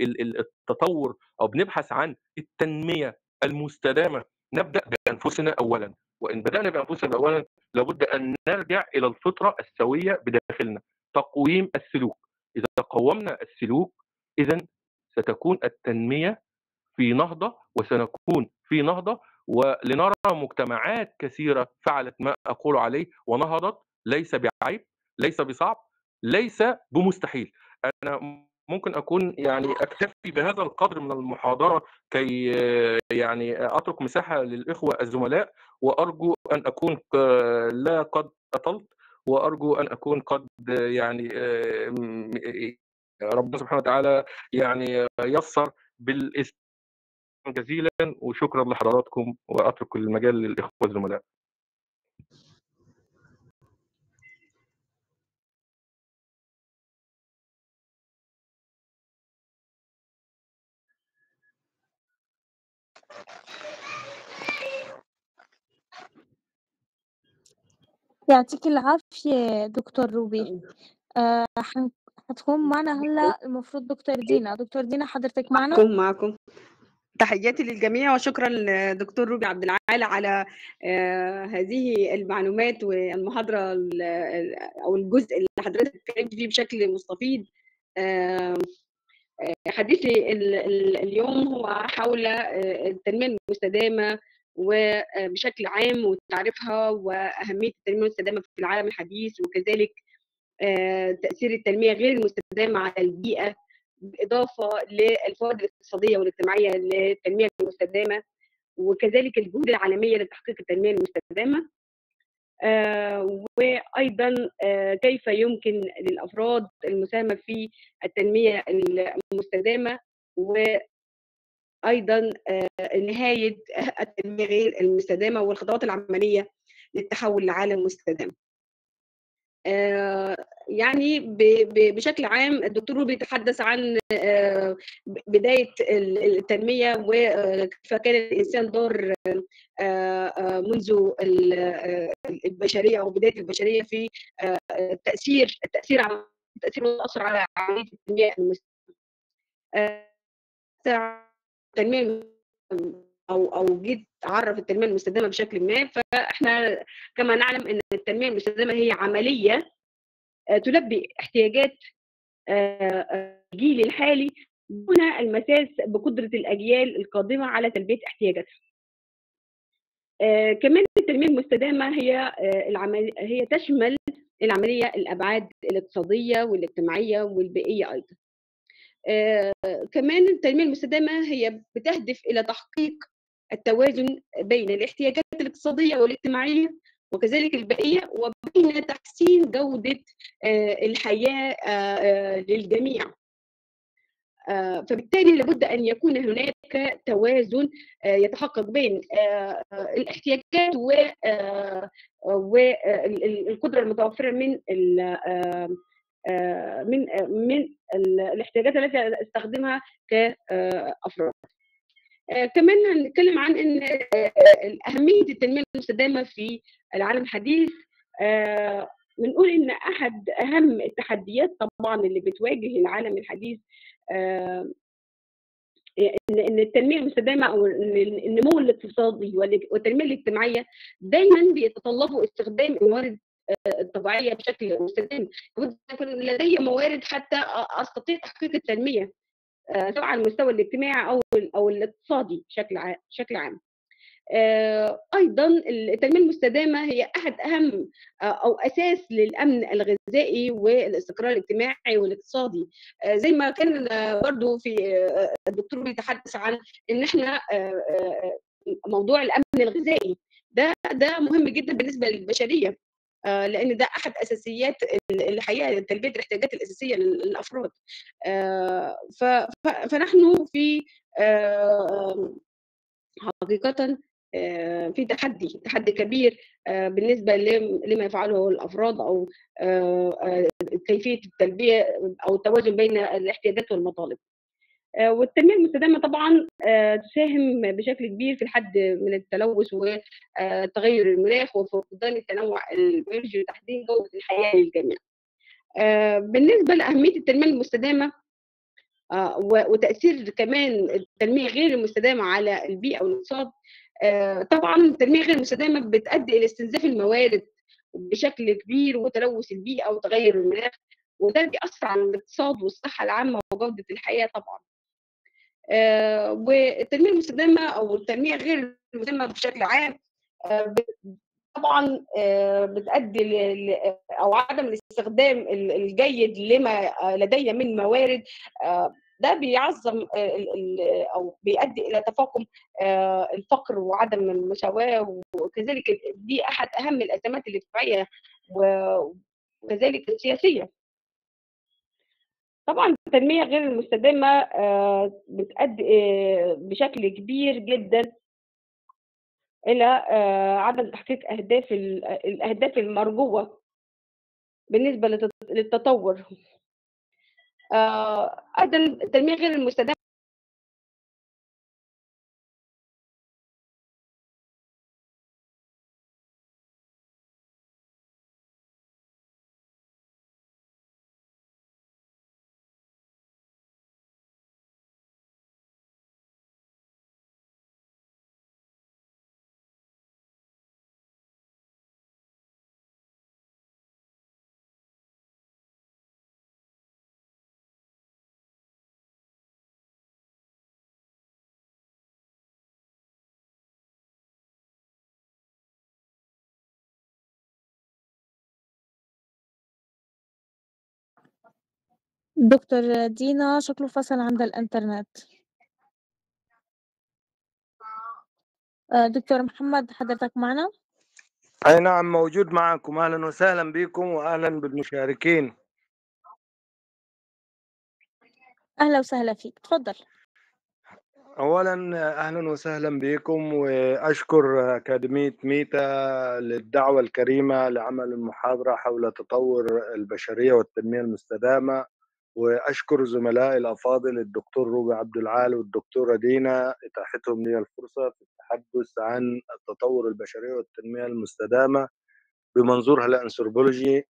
ال- ال- التطور أو بنبحث عن التنمية المستدامة نبدأ بأنفسنا اولا وإن بدأنا بأنفسنا اولا لابد أن نرجع إلى الفطرة السوية بداخلنا تقويم السلوك. إذا قومنا السلوك اذا ستكون التنمية في نهضة وسنكون في نهضة ولنرى مجتمعات كثيرة فعلت ما أقول عليه ونهضت ليس بعيب ليس بصعب ليس بمستحيل. أنا ممكن أكون يعني أكتفي بهذا القدر من المحاضرة كي يعني أترك مساحة للإخوة الزملاء وأرجو أن أكون لا قد أطلت وأرجو أن أكون قد يعني ربنا سبحانه وتعالى يعني يسر بالاستماع جزيلا وشكرا لحضراتكم وأترك المجال للإخوة الزملاء. يعطيك العافية. دكتور روبي. آه حن- حتكون معنا هلأ المفروض دكتور دينا. دكتور دينا حضرتك معنا؟ معكم معكم. تحياتي للجميع وشكرا لدكتور روبي عبد العال على آه، هذه المعلومات ال- ال- أو الجزء اللي حضرتك اتكلمت فيه بشكل مستفيض. آه، آه، حديثي ال- ال- اليوم هو حول آه، التنمية المستدامة وبشكل عام وتعريفها وأهمية التنمية المستدامة في العالم الحديث وكذلك آه، تأثير التنمية غير المستدامة على البيئة بالاضافه للفوائد الاقتصادية والاجتماعية للتنمية المستدامة وكذلك الجهود العالمية لتحقيق التنمية المستدامة آه، وأيضا آه، كيف يمكن للأفراد المساهمة في التنمية المستدامة وأيضا آه، نهاية التنميه غير المستدامة والخطوات العملية للتحول لعالم مستدام. آه، يعني بشكل عام الدكتور روبي تحدث عن آه، بداية ال- التنمية وكيف كان الإنسان دور منذ ال- البشرية أو بداية البشرية في التأثير التأثير على التأثير والأثر على عملية التنمية المستدامة. التنمية الم- أو أو جيت أعرف التنمية المستدامة بشكل ما فإحنا كما نعلم أن التنمية المستدامة هي عملية آه، تلبي احتياجات آه، آه، الجيل الحالي دون المساس بقدرة الأجيال القادمة على تلبية احتياجاتها. كمان التنمية المستدامة هي العمل هي تشمل العملية الأبعاد الاقتصادية والاجتماعية والبيئية أيضا. آه، كمان التنمية المستدامة هي بتهدف إلى تحقيق التوازن بين الاحتياجات الاقتصادية والاجتماعية وكذلك البيئية وبين تحسين جودة آه، الحياة آه، للجميع. فبالتالي لابد أن يكون هناك توازن يتحقق بين الاحتياجات والقدرة المتوفرة من من آه، من ال- الاحتياجات التي استخدمها كأفراد. آه، كمان هنتكلم عن إن آه، آه، أهمية التنمية المستدامة في العالم الحديث آه، بنقول إن أحد أهم التحديات طبعا اللي بتواجه العالم الحديث آه، إن التنمية المستدامة أو النمو الاقتصادي والتنمية الاجتماعية دايما بيتطلبوا استخدام الموارد آه، الطبيعية بشكل مستدام. يكون لدي موارد حتى أستطيع تحقيق التنمية آه، سواء على المستوى الاجتماعي أو أو الاقتصادي بشكل بشكل عام. آه، أيضا التنمية المستدامة هي أحد أهم آه، أو أساس للأمن الغذائي والاستقرار الاجتماعي والاقتصادي. زي ما كان برضو في الدكتور بيتحدث عن إن إحنا موضوع الأمن الغذائي. ده ده مهم جدا بالنسبة للبشرية. لأن ده أحد أساسيات ال- الحياة تلبية الاحتياجات الأساسية لل- للأفراد. آه، فنحن في آه، حقيقة آه، في تحدي تحدي كبير آه، بالنسبة لم- لما يفعله الأفراد أو آه، آه، كيفية التلبية أو التوازن بين الاحتياجات والمطالب. آه، والتنمية المستدامة طبعا آه، تساهم بشكل كبير في الحد من التلوث وتغير المناخ وفقدان التنوع البيولوجي وتحسين جودة الحياة للجميع. آه، بالنسبة لأهمية التنمية المستدامة آه، وتأثير كمان التنمية غير المستدامة على البيئة والأقتصاد آه، طبعا التنمية غير المستدامة بتؤدي إلى استنزاف الموارد بشكل كبير وتلوث البيئة وتغير المناخ وده بيأثر على الاقتصاد والصحة العامة وجودة الحياة طبعا. آه، والتنميه المستدامة أو التنميه غير المستدامة بشكل عام آه، طبعا آه، بتؤدي أو عدم الاستخدام ال- الجيد لما آه، لدي من موارد ده بيعظم أو بيؤدي إلى تفاقم الفقر وعدم المساواة وكذلك دي أحد أهم الأزمات الاجتماعيه وكذلك السياسية. طبعا التنمية غير المستدامة آه، بتؤدي آه، بشكل كبير جدا إلى آه، عدم تحقيق أهداف ال- الأهداف المرجوة بالنسبة للتط- للتطور. أيضا التنمية غير المستدامة دكتور دينا شكله فصل عند الإنترنت. آه، دكتور محمد حضرتك معنا؟ أي نعم موجود معكم. أهلا وسهلا بكم واهلا بالمشاركين. أهلا وسهلا فيك. تفضل. اولا أهلا وسهلا بكم وأشكر أكاديمية ميتا للدعوة الكريمة لعمل المحاضرة حول تطور البشرية والتنمية المستدامة. وأشكر زملائي الأفاضل الدكتور روبي عبد العال والدكتورة دينا إتاحتهم لي الفرصة في التحدث عن التطور البشريه والتنمية المستدامة بمنظورها الانثروبولوجي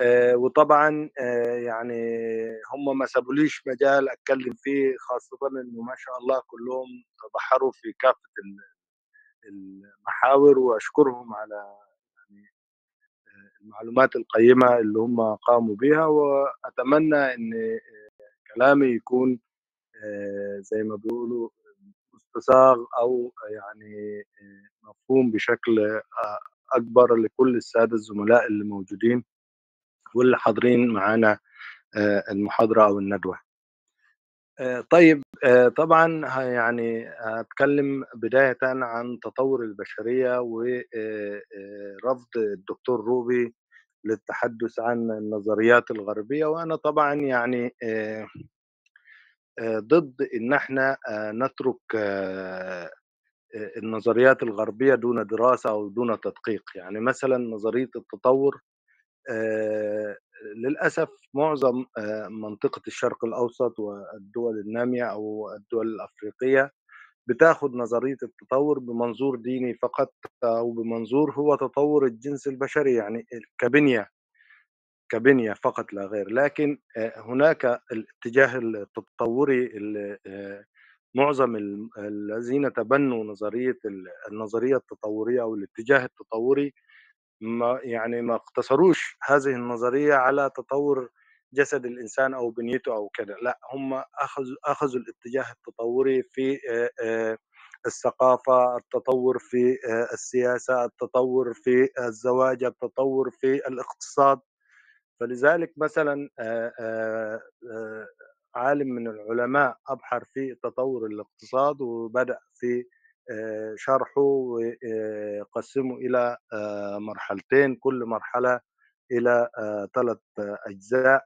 آه، وطبعا آه، يعني هم ما سابوليش مجال أتكلم فيه خاصة إنه ما شاء الله كلهم تبحروا في كافة ال- المحاور وأشكرهم على المعلومات القيمة اللي هم قاموا بها وأتمنى إن آه، كلامي يكون آه، زي ما بيقولوا مستساغ أو يعني آه، مفهوم بشكل أكبر لكل السادة الزملاء اللي موجودين واللي حاضرين معانا المحاضرة أو الندوة. طيب آه، طبعا يعني هتكلم بداية عن تطور البشرية ورفض الدكتور روبي للتحدث عن النظريات الغربية. وأنا طبعا يعني آه، آه، ضد إن إحنا آه، نترك آه، آه، النظريات الغربية دون دراسة أو دون تدقيق. يعني مثلا نظرية التطور للأسف معظم آه، منطقة الشرق الأوسط والدول النامية أو الدول الأفريقية بتاخد نظرية التطور بمنظور ديني فقط أو بمنظور هو تطور الجنس البشري يعني كبنية كبنية فقط لا غير. لكن آه، هناك الاتجاه التطوري آه، معظم ال- الذين تبنوا نظرية ال- النظرية التطورية أو الاتجاه التطوري ما يعني ما اقتصروش هذه النظرية على تطور جسد الإنسان أو بنيته أو كذا لا هم أخذوا أخذوا الاتجاه التطوري في الثقافة التطور في السياسة التطور في الزواج التطور في الاقتصاد. فلذلك مثلا عالم من العلماء أبحر في تطور الاقتصاد وبدأ في شرحه وقسمه إلى آه، مرحلتين كل مرحلة إلى ثلاث أجزاء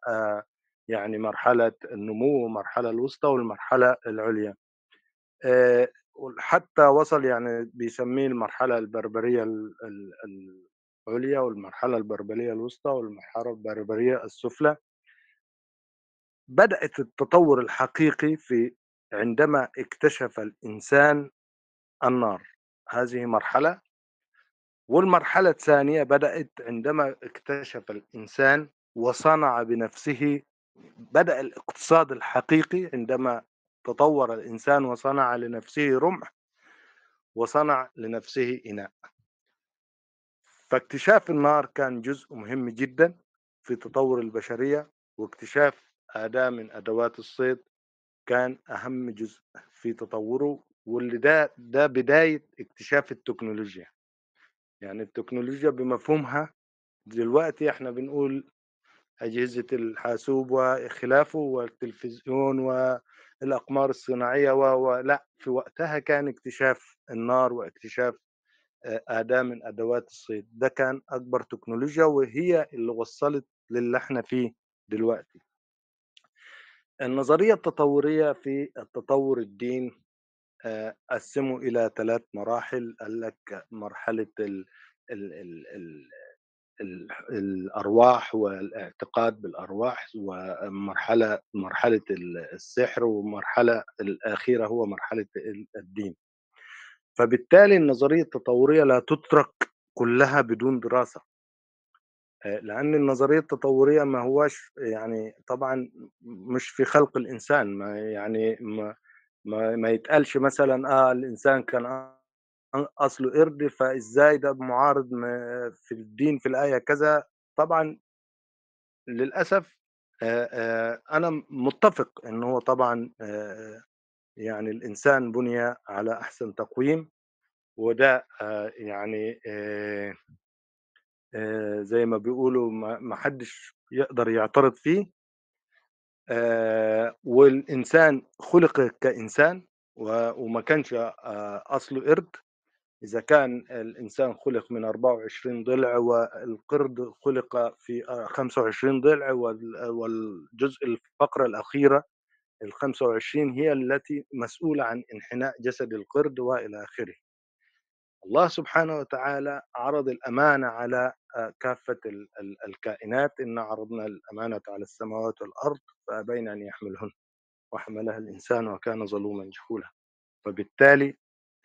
يعني مرحلة النمو والمرحلة الوسطى والمرحلة العليا. حتى وصل يعني بيسميه المرحلة البربرية العليا والمرحلة البربرية الوسطى والمرحلة البربرية السفلى. بدأت التطور الحقيقي في عندما اكتشف الإنسان النار هذه مرحلة. والمرحلة الثانية بدأت عندما اكتشف الإنسان وصنع بنفسه بدأ الاقتصاد الحقيقي عندما تطور الإنسان وصنع لنفسه رمح وصنع لنفسه إناء. فاكتشاف النار كان جزء مهم جدا في تطور البشرية واكتشاف أداة من أدوات الصيد كان أهم جزء في تطوره. واللي ده ده بداية اكتشاف التكنولوجيا. يعني التكنولوجيا بمفهومها دلوقتي إحنا بنقول أجهزة الحاسوب وخلافه والتلفزيون والأقمار الصناعية ولا في وقتها كان اكتشاف النار واكتشاف أداة من أدوات الصيد. ده كان أكبر تكنولوجيا وهي اللي وصلت للي إحنا فيه دلوقتي. النظرية التطورية في التطور الدين قسموا إلى ثلاث مراحل. قال لك مرحلة ال ال ال ال الأرواح والاعتقاد بالأرواح ومرحلة مرحلة السحر ومرحلة الأخيرة هو مرحلة الدين. فبالتالي النظرية التطورية لا تترك كلها بدون دراسة. لأن النظرية التطورية ما هوش يعني طبعا مش في خلق الإنسان ما يعني ما ما, ما يتقالش مثلا آه الإنسان كان أصله قرد فإزاي ده معارض في الدين في الآية كذا؟ طبعا للأسف أنا متفق إن هو طبعا يعني الإنسان بني على أحسن تقويم وده يعني زي ما بيقولوا ما حدش يقدر يعترض فيه. والإنسان خلق كإنسان وما كانش أصله قرد. إذا كان الإنسان خلق من 24 ضلع والقرد خلق في 25 ضلع والجزء الفقرة الأخيرة ال 25 هي التي مسؤولة عن انحناء جسد القرد وإلى آخره. الله سبحانه وتعالى عرض الأمانة على كافة الكائنات إن عرضنا الأمانة على السماوات والأرض فأبين أن يحملهن. وحملها الإنسان وكان ظلوما جهولا فبالتالي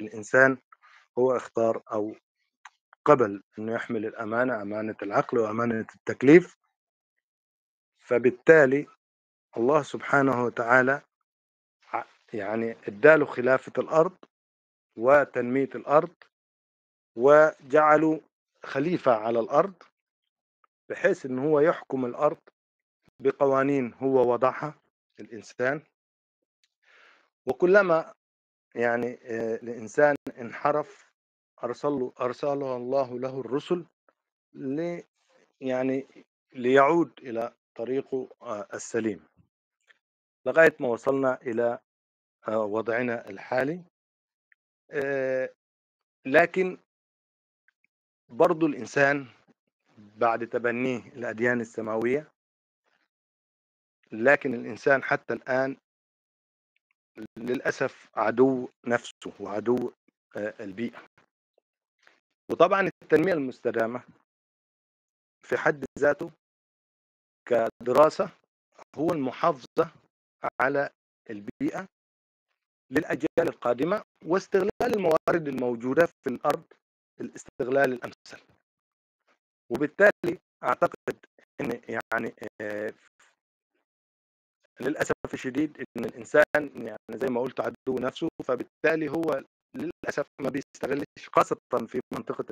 الإنسان هو اختار أو قبل أنه يحمل الأمانة أمانة العقل وأمانة التكليف. فبالتالي الله سبحانه وتعالى يعني إداله خلافة الأرض وتنمية الأرض وجعلوا خليفة على الأرض بحيث أن هو يحكم الأرض بقوانين هو وضعها الإنسان. وكلما يعني الإنسان انحرف أرسل أرسله الله له الرسل لي يعني ليعود إلى طريقه السليم. لغاية ما وصلنا إلى وضعنا الحالي لكن برضو الإنسان بعد تبنيه الأديان السماوية لكن الإنسان حتى الآن للأسف عدو نفسه وعدو البيئة. وطبعا التنمية المستدامة في حد ذاته كدراسة هو المحافظة على البيئة للأجيال القادمة واستغلال الموارد الموجودة في الأرض الاستغلال الأمثل. وبالتالي أعتقد أن يعني للأسف الشديد أن الإنسان يعني زي ما قلت عدو نفسه فبالتالي هو للأسف ما بيستغلش خاصة في منطقة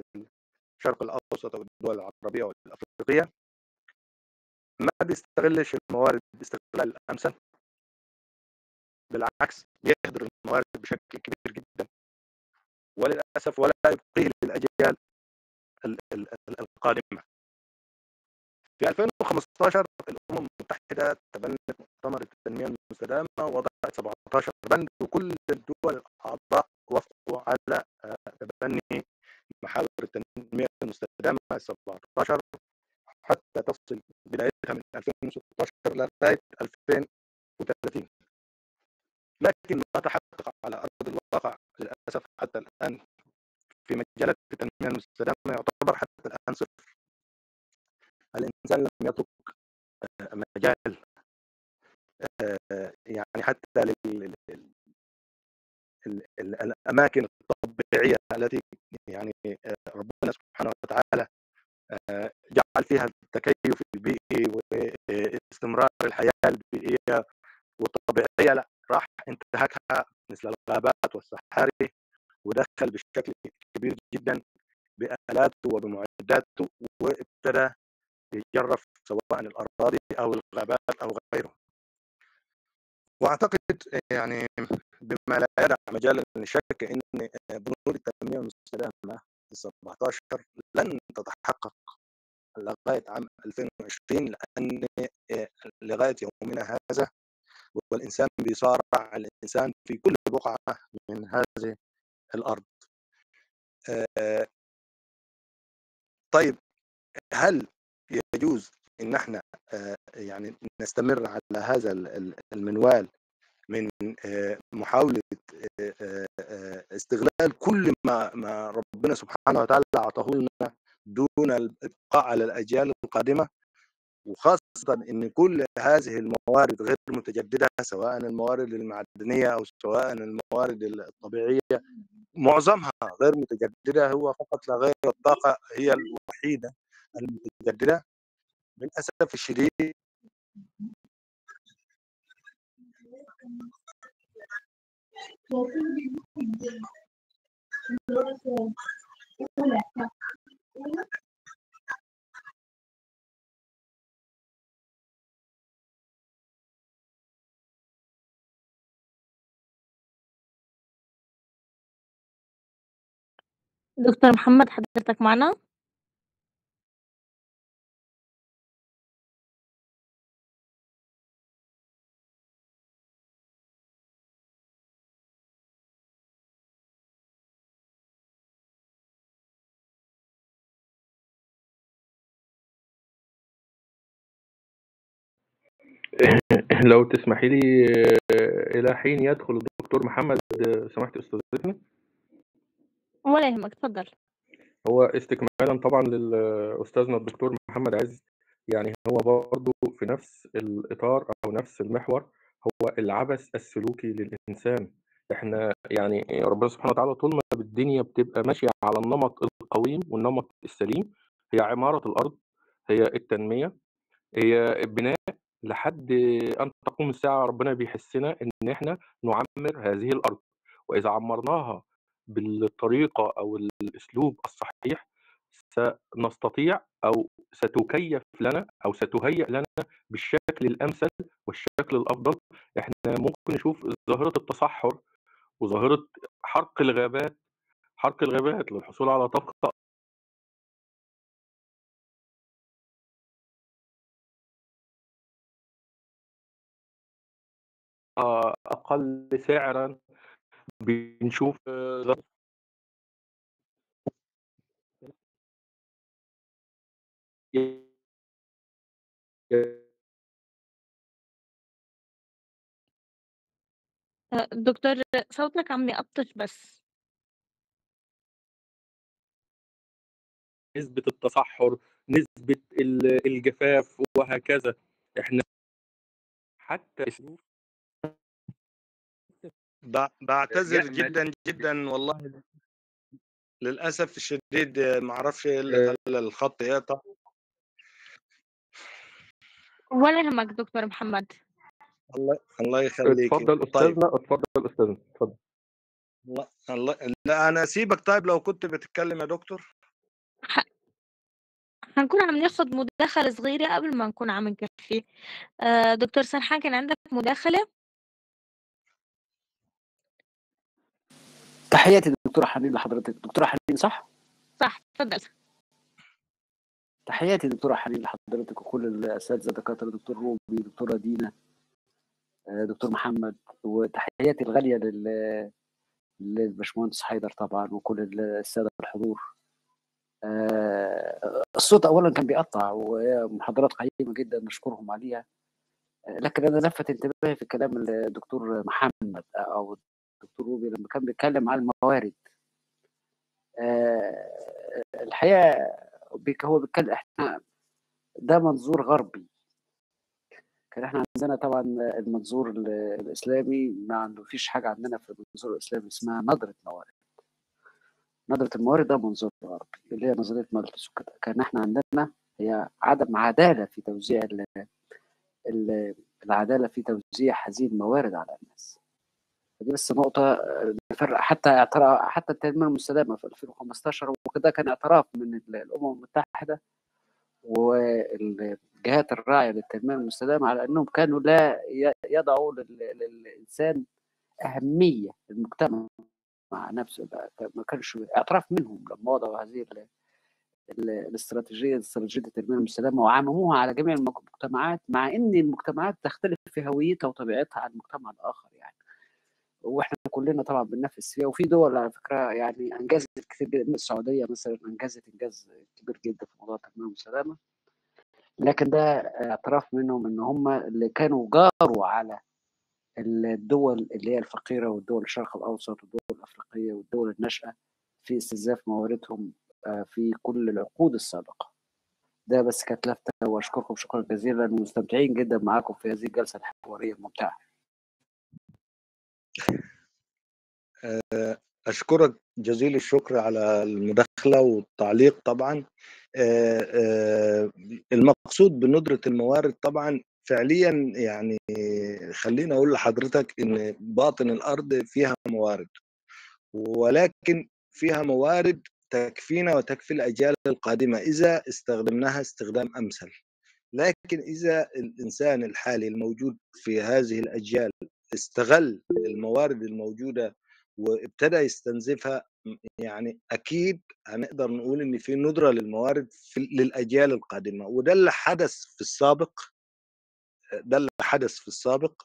الشرق الأوسط أو الدول العربية والأفريقية ما بيستغلش الموارد باستغلال الأمثل بالعكس بيهدر الموارد بشكل كبير جدا. وللأسف ولا يبقيه للأجيال القادمة. في 2015 الأمم المتحدة تبنت مؤتمر التنمية المستدامة ووضعت 17 بند وكل الدول الأعضاء وافقوا على محاور التنمية المستدامة. 17 حتى تصل بدايتها من 2016 لغايه 2030 لكن ما تحقق على أرض الواقع للأسف حتى الآن في مجالات التنمية المستدامة يعتبر حتى الآن صفر. الإنسان لم يترك مجال يعني حتى لل الأماكن الطبيعية التي يعني ربنا سبحانه وتعالى جعل فيها التكيف البيئي واستمرار الحياة البيئية والطبيعية لا راح انتهكها مثل الغابات والصحاري ودخل بشكل كبير جدا بآلاته وبمعداته وابتدى يجرف سواء الأراضي أو الغابات أو غيره. وأعتقد يعني بما لا يدع مجال للشك إن بنود التنمية المستدامة 17 لن تتحقق لغاية عام 2020 لأن لغاية يومنا هذا والإنسان بيصارع الإنسان في كل بقعة من هذه الأرض. طيب هل يجوز إن إحنا يعني نستمر على هذا المنوال من محاولة استغلال كل ما ما ربنا سبحانه وتعالى أعطاه لنا دون الابقاء على الأجيال القادمة وخاصة إن كل هذه الموارد غير متجددة سواء الموارد المعدنية أو سواء الموارد الطبيعية معظمها غير متجددة هو فقط لا غير الطاقة هي الوحيدة المتجددة. للأسف الشديد دكتور محمد حضرتك معنا؟ لو تسمحي لي إلى حين يدخل الدكتور محمد سمحت استاذتنا ولا يهمك اتفضل. هو استكمالا طبعا لاستاذنا الدكتور محمد عز يعني هو برضه في نفس الإطار أو نفس المحور هو العبث السلوكي للإنسان. إحنا يعني ربنا سبحانه وتعالى طول ما الدنيا بتبقى ماشية على النمط القويم والنمط السليم هي عمارة الأرض هي التنمية هي بناء لحد أن تقوم الساعة ربنا بيحسنا إن إحنا نعمر هذه الأرض. وإذا عمرناها بالطريقة أو الأسلوب الصحيح سنستطيع أو ستكيف لنا أو ستهيأ لنا بالشكل الأمثل والشكل الأفضل. إحنا ممكن نشوف ظاهرة التصحر وظاهرة حرق الغابات حرق الغابات للحصول على طاقة أقل سعرا. بنشوف دكتور صوتك عم يقطش بس. نسبة التصحر نسبة الجفاف وهكذا. إحنا حتى بعتذر جدا جدا. والله للأسف الشديد ما أعرفش إيه اللي خلى الخط يقطع. ولا يهمك دكتور محمد. الله الله يخليك. اتفضل أستاذنا اتفضل أستاذنا اتفضل. الله الله لا أنا أسيبك. طيب لو كنت بتتكلم يا دكتور. ح... هنكون عم ناخد مداخلة صغيرة قبل ما نكون عم نكفي. آه دكتور سرحان كان عندك مداخلة؟ تحياتي دكتورة حنين لحضرتك. دكتورة حنين صح؟ صح تفضل. تحياتي دكتورة حنين لحضرتك وكل الأساتذة دكاترة دكتور روبي دكتورة دينا دكتور محمد. وتحياتي الغالية لل للبشمهندس حيدر طبعا وكل السادة الحضور. آه، الصوت اولا كان بيقطع ومحاضرات قيمة جدا نشكرهم عليها. آه، لكن أنا لفت انتباهي في كلام الدكتور محمد أو الدكتور روبي لما كان بيتكلم عن الموارد. آه، الحقيقة هو بيتكلم إحنا ده منظور غربي. كان إحنا عندنا طبعا المنظور ال- الإسلامي ما فيش حاجة عندنا في المنظور الإسلامي اسمها نظرة موارد. نظرة الموارد ده منظور غربي اللي هي نظرية مالتس وكده. كان إحنا عندنا هي عدم عدالة في توزيع ال- ال- العدالة في توزيع هذه الموارد على الناس. دي بس نقطة آه، نفرق حتى اعتراف حتى التنمية المستدامة في 2015 وكده كان اعتراف من ال- الأمم المتحدة والجهات الراعية للتنمية المستدامة على أنهم كانوا لا يضعوا لل- للإنسان أهمية المجتمع مع نفسه. ما كانش اعتراف منهم لما وضعوا هذه ال- ال- الاستراتيجية استراتيجية التنمية المستدامة وعمموها على جميع المجتمعات مع أن المجتمعات تختلف في هويتها وطبيعتها عن المجتمع الآخر يعني. وإحنا كلنا طبعا بننافس فيها. وفي دول على فكرة يعني أنجزت كتير جدا. السعودية مثلا أنجزت إنجاز كبير جدا في موضوع التنميه والسلامه لكن ده اعتراف منهم إن هم اللي كانوا جاروا على الدول اللي هي الفقيرة والدول الشرق الأوسط والدول الأفريقية والدول الناشئة في استنزاف مواردهم آه، في كل العقود السابقة. ده بس كانت لفتة. وأشكركم شكرا جزيلا. ومستمتعين جدا معاكم في هذه الجلسة الحوارية الممتعة. آه، أشكرك جزيل الشكر على المداخلة والتعليق طبعا. آه، آه، المقصود بندرة الموارد طبعا فعليا يعني خليني أقول لحضرتك إن باطن الأرض فيها موارد ولكن فيها موارد تكفينا وتكفي الأجيال القادمة إذا استخدمناها استخدام أمثل. لكن إذا الإنسان الحالي الموجود في هذه الأجيال استغل الموارد الموجودة وابتدى يستنزفها يعني أكيد هنقدر نقول إن في ندرة للموارد في للأجيال القادمة وده اللي حدث في السابق ده اللي حدث في السابق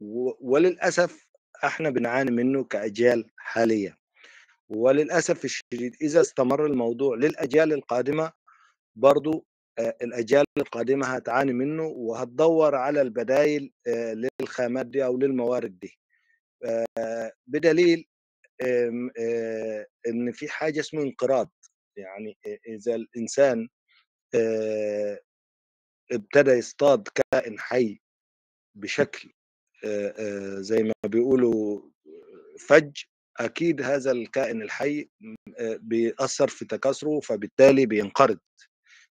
و- وللأسف إحنا بنعاني منه كأجيال حالية وللأسف الشديد إذا استمر الموضوع للأجيال القادمة برضو آه، الأجيال القادمة هتعاني منه وهتدور على البدائل آه، للخامات دي أو للموارد دي. آه، بدليل إن في حاجة اسمه انقراض. يعني إذا الإنسان آه، ابتدى يصطاد كائن حي بشكل زي ما بيقولوا فج أكيد هذا الكائن الحي بيأثر في تكاثره فبالتالي بينقرض.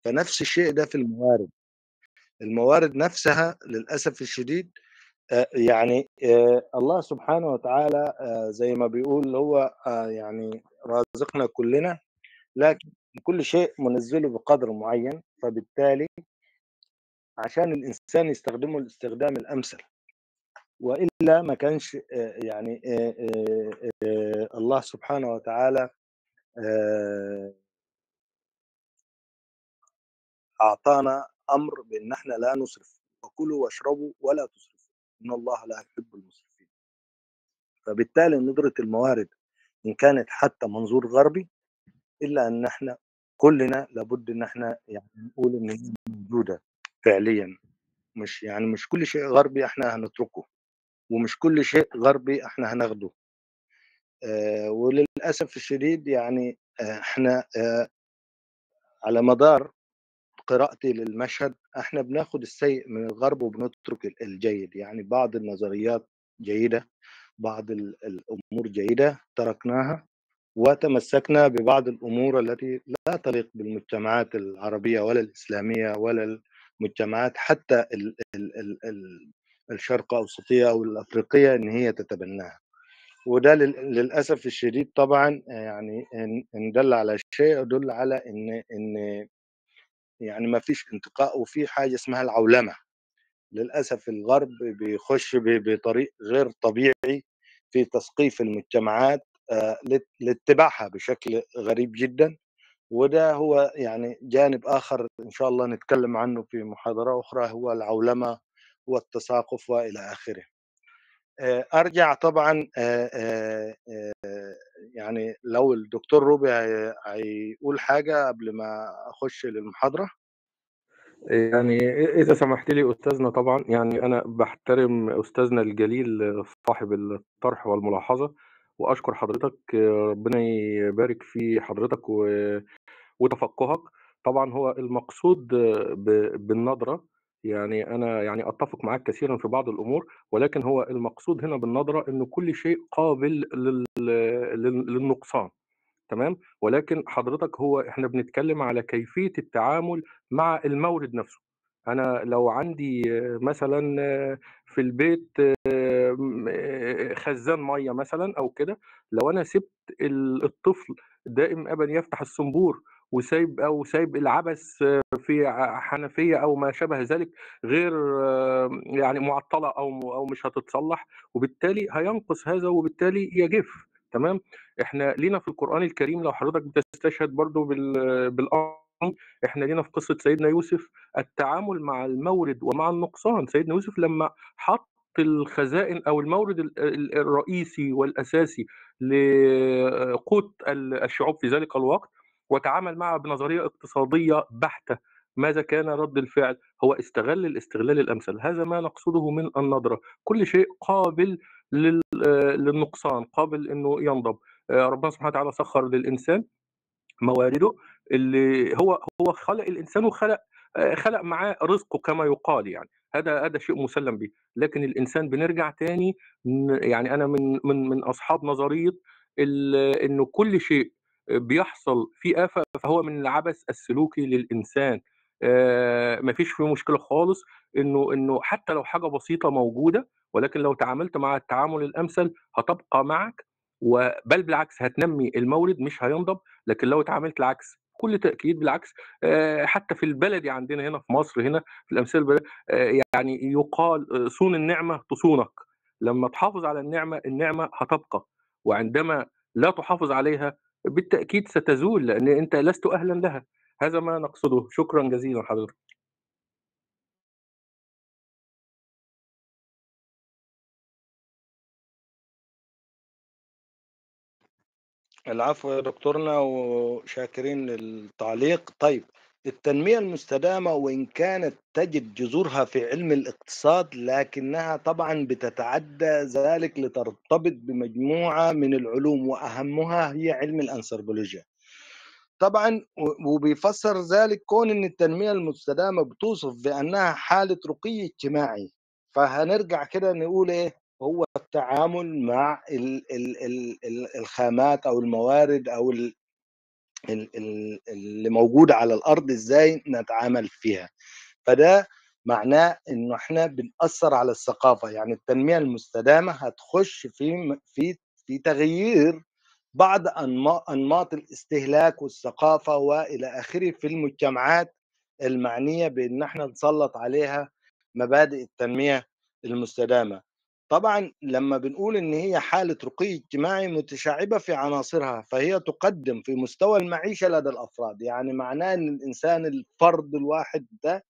فنفس الشيء ده في الموارد. الموارد نفسها للأسف الشديد آه، يعني آه، الله سبحانه وتعالى آه، زي ما بيقول هو يعني رازقنا كلنا لكن كل شيء منزله بقدر معين فبالتالي عشان الإنسان يستخدمه الاستخدام الأمثل. وإلا ما كانش يعني الله سبحانه وتعالى أعطانا أمر بأن إحنا لا نسرف. وكلوا واشربوا ولا تسرفوا. إن الله لا يحب المسرفين. فبالتالي ندرة الموارد إن كانت حتى منظور غربي إلا أن إحنا كلنا لابد إن إحنا يعني نقول إن هي موجودة فعليا. مش يعني مش كل شيء غربي إحنا هنتركه. ومش كل شيء غربي إحنا هناخده. آه، وللأسف الشديد يعني آه، إحنا آه، على مدار قراءتي للمشهد إحنا بناخد السيء من الغرب وبنترك ال- الجيد. يعني بعض النظريات جيدة بعض ال- الأمور جيدة تركناها وتمسكنا ببعض الأمور التي لا تليق بالمجتمعات العربية ولا الإسلامية ولا المجتمعات حتى ال ال ال ال الشرق أوسطية أو الأفريقية إن هي تتبناها. وده لل- للأسف الشديد طبعا يعني إن دل على شيء يدل على إن إن يعني ما فيش انتقاء وفي حاجة اسمها العولمة. للأسف الغرب بيخش بطريق غير طبيعي في تثقيف المجتمعات آه، لات- لاتباعها بشكل غريب جدا. وده هو يعني جانب آخر إن شاء الله نتكلم عنه في محاضرة أخرى هو العولمة والتساقف وإلى آخره. أرجع طبعا آه، آه، آه، يعني لو الدكتور روبي هي- هيقول حاجة قبل ما أخش للمحاضرة. يعني إذا سمحت لي أستاذنا طبعا يعني أنا بحترم أستاذنا الجليل صاحب الطرح والملاحظة وأشكر حضرتك ربنا يبارك في حضرتك وتفقهك. طبعا هو المقصود ب- بالنظرة يعني أنا يعني أتفق معك كثيرا في بعض الأمور ولكن هو المقصود هنا بالنظرة إن كل شيء قابل لل- لل- للنقصان تمام؟ ولكن حضرتك هو إحنا بنتكلم على كيفية التعامل مع المورد نفسه. أنا لو عندي مثلا في البيت خزان مية مثلا أو كده لو أنا سبت ال- الطفل دائم ابدا يفتح الصنبور وسايب أو سايب العبث في حنفية أو ما شابه ذلك غير يعني معطلة أو أو مش هتتصلح وبالتالي هينقص هذا وبالتالي يجف. تمام؟ إحنا لينا في القرآن الكريم لو حضرتك بتستشهد برضو بال- بالأمر إحنا لينا في قصة سيدنا يوسف التعامل مع المورد ومع النقصان. سيدنا يوسف لما حط الخزائن أو المورد ال- ال- الرئيسي والأساسي لقوت ال- الشعوب في ذلك الوقت وتعامل معها بنظرية اقتصادية بحتة. ماذا كان رد الفعل؟ هو استغل الاستغلال الأمثل. هذا ما نقصده من النظرة. كل شيء قابل لل- للنقصان قابل إنه ينضب. آه، ربنا سبحانه وتعالى سخر للإنسان موارده اللي هو هو خلق الإنسان وخلق آه، خلق معاه رزقه كما يقال يعني. هذا هذا شيء مسلم به. لكن الإنسان بنرجع تاني يعني أنا من من من أصحاب نظرية إنه كل شيء بيحصل فيه آفة فهو من العبث السلوكي للإنسان. آه، مفيش فيه مشكلة خالص إنه إنه حتى لو حاجة بسيطة موجودة ولكن لو تعاملت مع التعامل الأمثل هتبقى معك وبل بالعكس هتنمي المورد مش هينضب لكن لو اتعاملت العكس بكل تأكيد بالعكس حتى في البلد يعني هنا في مصر هنا في آه، يعني يقال صون النعمة تصونك. لما تحافظ على النعمة النعمة هتبقى وعندما لا تحافظ عليها بالتأكيد ستزول لأن أنت لست أهلا لها. هذا ما نقصده. شكرا جزيلا حضرتك. العفو يا دكتورنا وشاكرين للتعليق. طيب التنمية المستدامة وإن كانت تجد جذورها في علم الاقتصاد لكنها طبعا بتتعدى ذلك لترتبط بمجموعة من العلوم وأهمها هي علم الأنثروبولوجيا. طبعا وبيفسر ذلك كون إن التنمية المستدامة بتوصف بأنها حالة رقي اجتماعي. فهنرجع كده نقول إيه؟ هو التعامل مع ال ال ال ال الخامات أو الموارد أو اللي موجوده على الأرض إزاي نتعامل فيها فده معناه إنه إحنا بنأثر على الثقافة يعني التنمية المستدامة هتخش في في في تغيير بعض أنماط الاستهلاك والثقافة وإلى آخره في المجتمعات المعنية بإن إحنا نسلط عليها مبادئ التنمية المستدامة. طبعا لما بنقول إن هي حالة رقي اجتماعي متشعبة في عناصرها فهي تقدم في مستوى المعيشة لدى الأفراد، يعني معناه إن الإنسان الفرد الواحد ده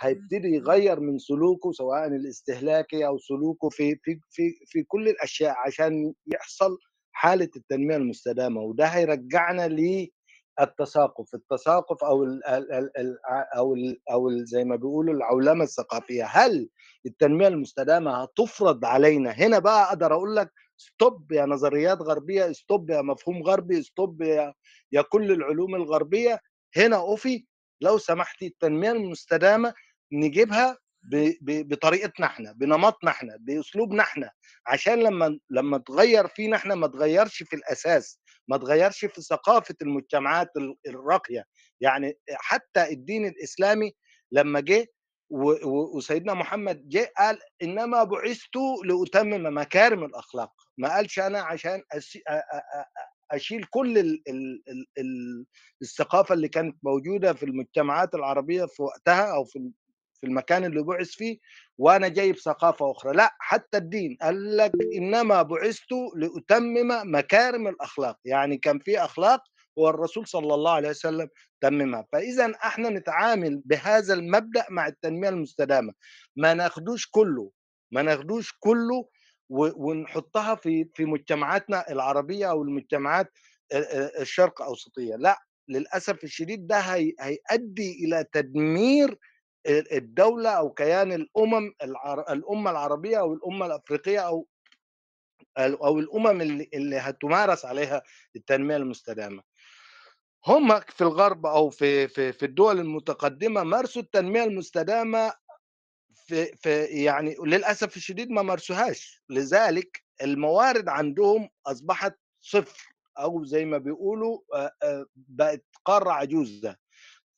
هيبتدي يغير من سلوكه سواء الاستهلاكي أو سلوكه في في في في كل الأشياء عشان يحصل حالة التنمية المستدامة وده هيرجعنا للتثاقف، التثاقف أو ال ال ال ال أو ال أو زي ما بيقولوا العولمة الثقافية، هل التنمية المستدامة هتفرض علينا؟ هنا بقى أقدر أقول لك stop يا نظريات غربية، stop يا مفهوم غربي، stop يا يا كل العلوم الغربية، هنا أوفي لو سمحتي التنمية المستدامة نجيبها بطريقتنا إحنا بنمطنا إحنا بأسلوبنا إحنا. عشان لما لما تغير فينا إحنا ما تغيرش في الأساس ما تغيرش في ثقافة المجتمعات ال- الراقية. يعني حتى الدين الإسلامي لما جه وسيدنا محمد جه قال إنما بعثت لأتمم مكارم الأخلاق. ما قالش أنا عشان أشيل كل ال ال ال ال الثقافة اللي كانت موجودة في المجتمعات العربية في وقتها أو في في المكان اللي بعث فيه وأنا جايب ثقافة أخرى. لا حتى الدين قال لك إنما بعثت لأتمم مكارم الأخلاق. يعني كان في أخلاق والرسول صلى الله عليه وسلم تممها. فإذا إحنا نتعامل بهذا المبدأ مع التنمية المستدامة. ما ناخدوش كله ما ناخدوش كله ونحطها في في مجتمعاتنا العربية أو المجتمعات ال- ال- الشرق أوسطية. لا للأسف الشديد ده هي- هيؤدي إلى تدمير ال- الدولة أو كيان الأمم العر- الأمة العربية أو الأمة الأفريقية أو أو الأمم اللي, اللي هتمارس عليها التنمية المستدامة. هم في الغرب أو في في في الدول المتقدمة مارسوا التنمية المستدامة في في يعني للأسف الشديد ما مارسوهاش. لذلك الموارد عندهم أصبحت صفر أو زي ما بيقولوا بقت قارة عجوزة.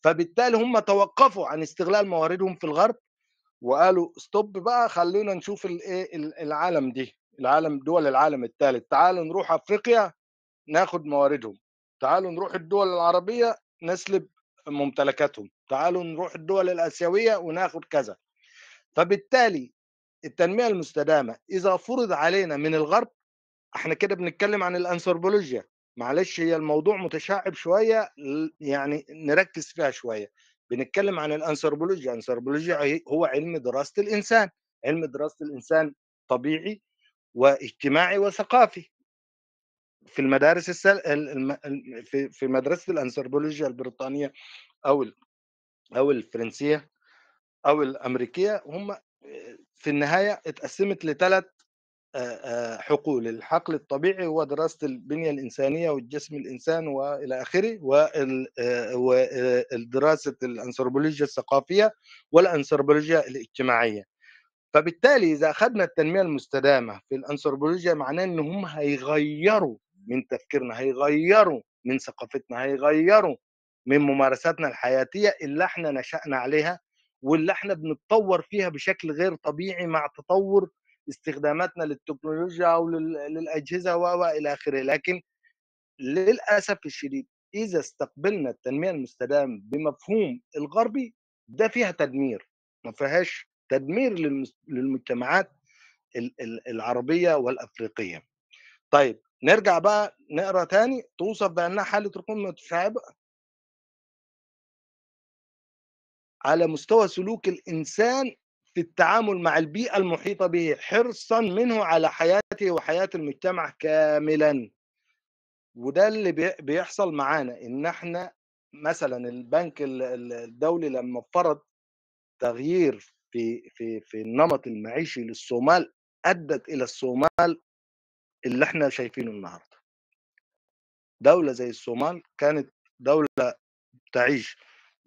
فبالتالي هم توقفوا عن استغلال مواردهم في الغرب وقالوا ستوب بقى خلونا نشوف الايه العالم دي العالم دول العالم الثالث تعالوا نروح أفريقيا ناخد مواردهم تعالوا نروح الدول العربية نسلب ممتلكاتهم تعالوا نروح الدول الآسيوية وناخد كذا. فبالتالي التنمية المستدامة إذا فرض علينا من الغرب إحنا كده بنتكلم عن الأنثروبولوجيا. معلش هي الموضوع متشعب شوية يعني نركز فيها شوية. بنتكلم عن الأنثروبولوجيا. الأنثروبولوجيا هو علم دراسة الإنسان. علم دراسة الإنسان طبيعي واجتماعي وثقافي. في المدارس السل... في في مدرسة الأنثروبولوجيا البريطانية أو أو الفرنسية أو الأمريكية هم في النهاية اتقسمت لثلاث حقول. الحقل الطبيعي هو دراسة البنية الإنسانية والجسم الإنسان وإلى آخره ودراسه الأنثروبولوجيا الثقافية والأنثروبولوجيا الاجتماعية. فبالتالي إذا أخذنا التنمية المستدامة في الأنثروبولوجيا معناه إن هم هيغيروا من تفكيرنا هيغيروا من ثقافتنا هيغيروا من ممارساتنا الحياتية اللي إحنا نشأنا عليها واللي إحنا بنتطور فيها بشكل غير طبيعي مع تطور استخداماتنا للتكنولوجيا أو لل- للأجهزة و و إلى آخره. لكن للأسف الشديد إذا استقبلنا التنمية المستدامة بمفهوم الغربي ده فيها تدمير. ما فيهاش تدمير للمجتمعات ال- ال- العربية والأفريقية. طيب نرجع بقى نقرأ تاني. توصف بأنها حالة ركون متشعبة على مستوى سلوك الإنسان في التعامل مع البيئة المحيطة به حرصا منه على حياته وحياة المجتمع كاملا. وده اللي بي- بيحصل معانا إن إحنا مثلا البنك ال- ال- الدولي لما فرض تغيير في في في النمط المعيشي للصومال أدت إلى الصومال اللي إحنا شايفينه النهارده. دولة زي الصومال كانت دولة تعيش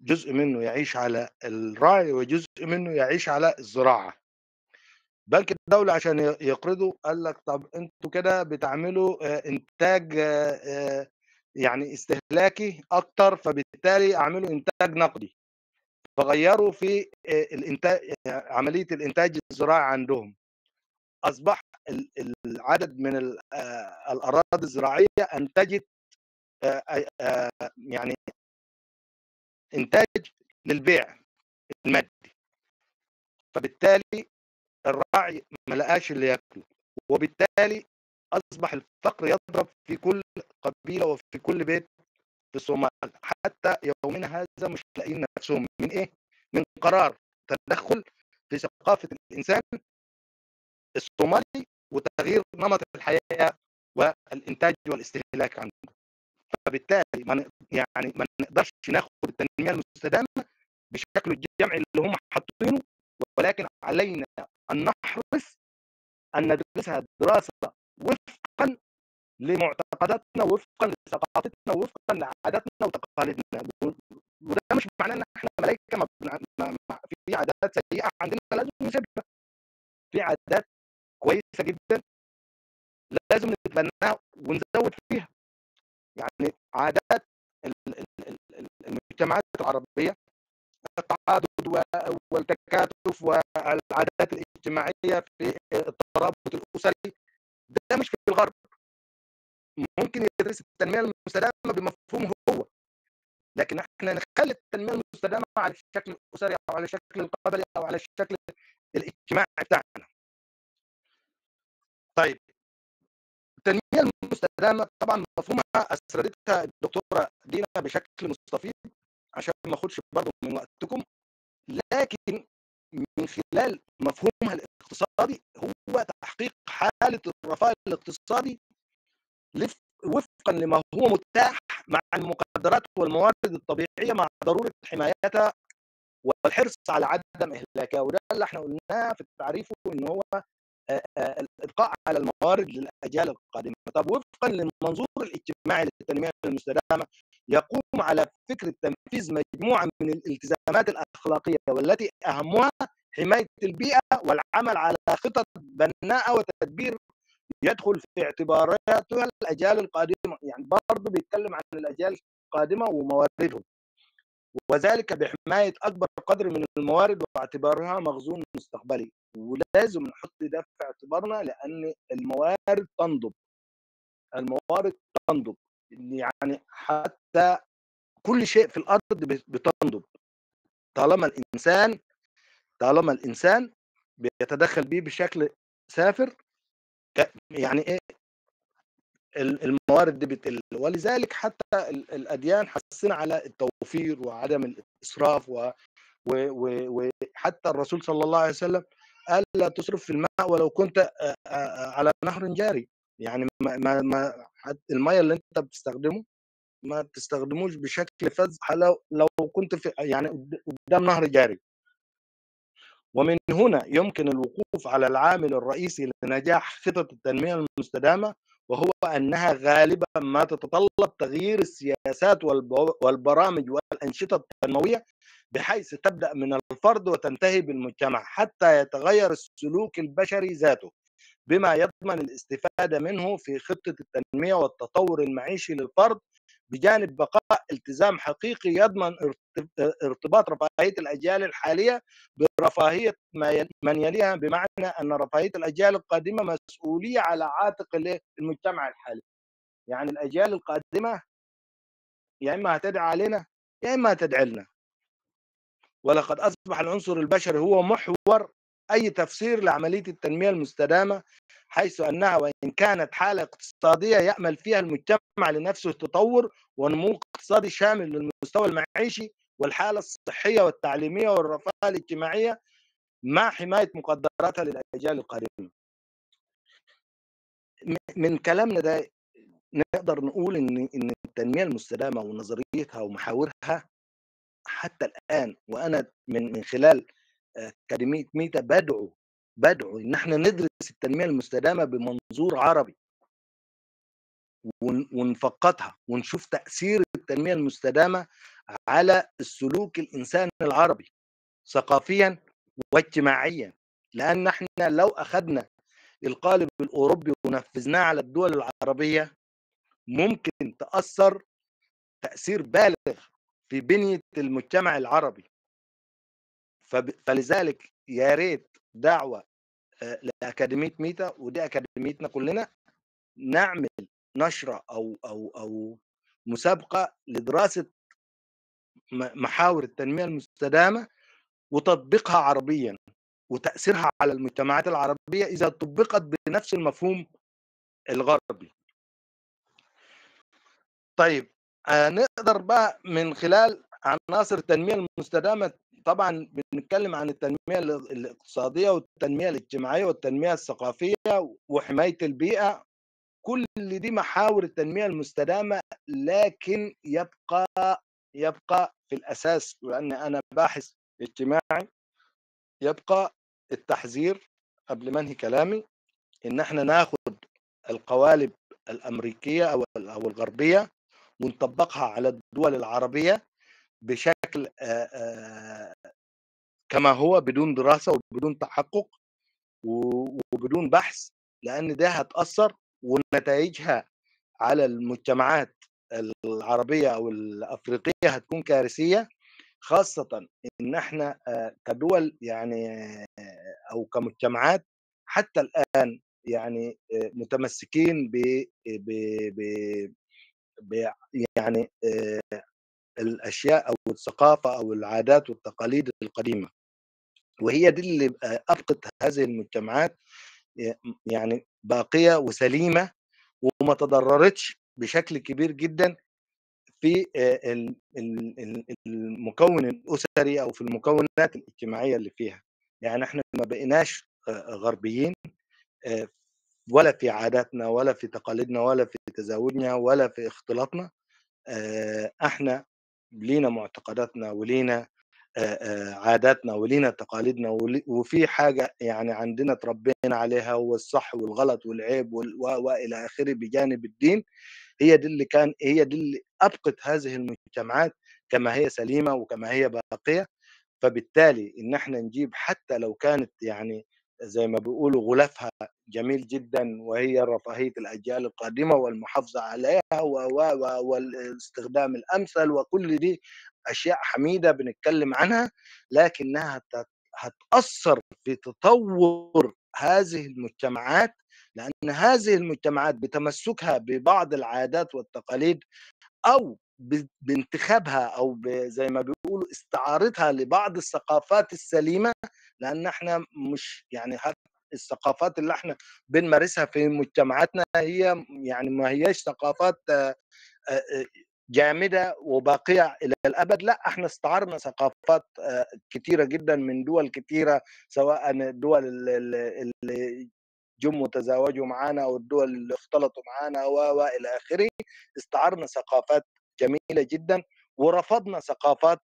جزء منه يعيش على الرعي وجزء منه يعيش على الزراعة. بنك الدولة عشان يقرضوا قال لك طب أنتوا كده بتعملوا إنتاج يعني استهلاكي أكتر فبالتالي أعملوا إنتاج نقدي. فغيروا في الإنتاج عملية الإنتاج الزراعي عندهم. أصبح ال- العدد من ال- الأراضي الزراعية أنتجت يعني إنتاج للبيع المادي. فبالتالي الراعي ما لقاش اللي ياكله وبالتالي أصبح الفقر يضرب في كل قبيلة وفي كل بيت في الصومال. حتى يومنا هذا مش لاقيين نفسهم. من إيه؟ من قرار تدخل في ثقافة الإنسان الصومالي وتغيير نمط الحياة والإنتاج والاستهلاك عنده. فبالتالي ما يعني ما نقدرش ناخد التنمية المستدامة بشكل الجمعي اللي هم حاطينه ولكن علينا أن نحرص أن ندرسها دراسة وفقا لمعتقداتنا وفقا لثقافتنا وفقا لعاداتنا وتقاليدنا. وده مش معناه إن إحنا ملائكه ما- في عادات سيئة عندنا لازم نسيبها. في عادات كويسة جدا لازم نتبناها ونزود فيها. يعني عادات ال- ال- ال- ال- المجتمعات العربية التعاضد و- والتكاتف والعادات الاجتماعية في الترابط الأسري ده مش في الغرب. ممكن يدرس التنمية المستدامة بمفهومه هو لكن إحنا نخلي التنمية المستدامة على الشكل الأسري أو على الشكل القبلي أو على الشكل الاجتماعي بتاعنا. طيب التنميه المستدامة طبعا مفهومها اسردتها الدكتورة دينا بشكل مستفيض عشان ما أخدش برضه من وقتكم. لكن من خلال مفهومها الاقتصادي هو تحقيق حالة الرفاه الاقتصادي وفقا لما هو متاح مع المقدرات والموارد الطبيعية مع ضرورة حمايتها والحرص على عدم إهلاكها. وده اللي إحنا قلناه في التعريف إن هو الإبقاء على الموارد للأجيال القادمة. طب وفقا للمنظور الاجتماعي للتنمية المستدامة يقوم على فكره تنفيذ مجموعه من الالتزامات الأخلاقية والتي أهمها حماية البيئة والعمل على خطط بناءة وتدبير يدخل في اعتباراتها الأجيال القادمة. يعني برضه بيتكلم عن الأجيال القادمة ومواردهم. وذلك بحماية أكبر قدر من الموارد واعتبارها مخزون مستقبلي. ولازم نحط ده في اعتبارنا لأن الموارد تنضب. الموارد تنضب. يعني حتى كل شيء في الأرض بت- بتنضب. طالما الإنسان طالما الإنسان بيتدخل بيه بشكل سافر يعني إيه؟ ال- الموارد دي بتقل. ولذلك حتى ال- الأديان حسنا على التوفير وعدم الإسراف و- وحتى الرسول صلى الله عليه وسلم قال لا تصرف في الماء ولو كنت على نهر جاري. يعني ما ما الميه اللي أنت بتستخدمه ما تستخدموش بشكل فذ لو لو كنت في يعني قد- قدام نهر جاري. ومن هنا يمكن الوقوف على العامل الرئيسي لنجاح خطط التنمية المستدامة وهو أنها غالبا ما تتطلب تغيير السياسات والب- والبرامج والأنشطة التنموية بحيث تبدأ من الفرد وتنتهي بالمجتمع حتى يتغير السلوك البشري ذاته بما يضمن الاستفادة منه في خطة التنمية والتطور المعيشي للفرد بجانب بقاء التزام حقيقي يضمن ارت- ارتباط رفاهية الأجيال الحالية برفاهية من يليها بمعنى أن رفاهية الأجيال القادمة مسؤولية على عاتق ال- المجتمع الحالي. يعني الأجيال القادمة يا إما هتدعي علينا يا إما هتدعي لنا. ولقد أصبح العنصر البشري هو محور أي تفسير لعملية التنمية المستدامة حيث أنها وإن كانت حالة اقتصادية يأمل فيها المجتمع لنفسه التطور ونمو اقتصادي شامل للمستوى المعيشي والحالة الصحية والتعليمية والرفاه الاجتماعية مع حماية مقدراتها للأجيال القادمة. من كلامنا ده نقدر نقول إن إن التنمية المستدامة ونظريتها ومحاورها حتى الآن وأنا من من خلال أكاديمية ميتا بدعو بدعو إن إحنا ندرس التنمية المستدامة بمنظور عربي. ون- ونفقدها ونشوف تأثير التنمية المستدامة على السلوك الإنساني العربي ثقافيا واجتماعيا. لأن إحنا لو أخذنا القالب الأوروبي ونفذناه على الدول العربية ممكن تأثر تأثير بالغ في بنية المجتمع العربي. فلذلك يا ريت دعوة آه، لأكاديمية ميتا ودي أكاديميتنا كلنا نعمل نشرة أو أو أو مسابقة لدراسة محاور التنمية المستدامة وتطبيقها عربيا وتأثيرها على المجتمعات العربية إذا طبقت بنفس المفهوم الغربي طيب آه، نقدر بقى من خلال عناصر التنمية المستدامة طبعا بنتكلم عن التنمية ال- الاقتصادية والتنمية الاجتماعية والتنمية الثقافية وحماية البيئة. كل دي محاور التنمية المستدامة لكن يبقى يبقى في الأساس لأن أنا باحث اجتماعي يبقى التحذير قبل ما أنهي كلامي إن إحنا ناخد القوالب الأمريكية أو أو الغربية ونطبقها على الدول العربية بشكل كما هو بدون دراسة وبدون تحقق وبدون بحث لأن ده هتأثر ونتائجها على المجتمعات العربية أو الأفريقية هتكون كارثية خاصة إن إحنا كدول يعني أو كمجتمعات حتى الآن يعني متمسكين ب- يعني الأشياء أو الثقافة أو العادات والتقاليد القديمة. وهي دي اللي أبقت هذه المجتمعات يعني باقية وسليمة وما تضررتش بشكل كبير جدا في ال- ال- ال- المكون الأسري أو في المكونات الاجتماعية اللي فيها. يعني إحنا ما بقيناش غربيين ولا في عاداتنا ولا في تقاليدنا ولا في تزاوجنا ولا في اختلاطنا آه، إحنا لينا معتقداتنا ولينا آه، آه، عاداتنا ولينا تقاليدنا وفي حاجة يعني عندنا تربينا عليها هو الصح والغلط والعيب والى آخره بجانب الدين هي دي اللي كان هي دي اللي أبقت هذه المجتمعات كما هي سليمة وكما هي باقية. فبالتالي إن إحنا نجيب حتى لو كانت يعني زي ما بيقولوا غلافها جميل جدا وهي رفاهية الأجيال القادمة والمحافظة عليها والاستخدام الأمثل وكل دي أشياء حميدة بنتكلم عنها لكنها هت- هتأثر في تطور هذه المجتمعات لأن هذه المجتمعات بتمسكها ببعض العادات والتقاليد ب- بانتخابها أو زي ما بيقولوا استعارتها لبعض الثقافات السليمة لأن إحنا مش يعني حتى الثقافات اللي إحنا بنمارسها في مجتمعاتنا هي يعني ما هياش ثقافات جامدة وباقية إلى الأبد لأ إحنا استعرنا ثقافات كتيرة جدا من دول كتيرة سواء الدول اللي جم وتزاوجوا معنا أو الدول اللي اختلطوا معنا و- والى آخره استعرنا ثقافات جميلة جدا ورفضنا ثقافات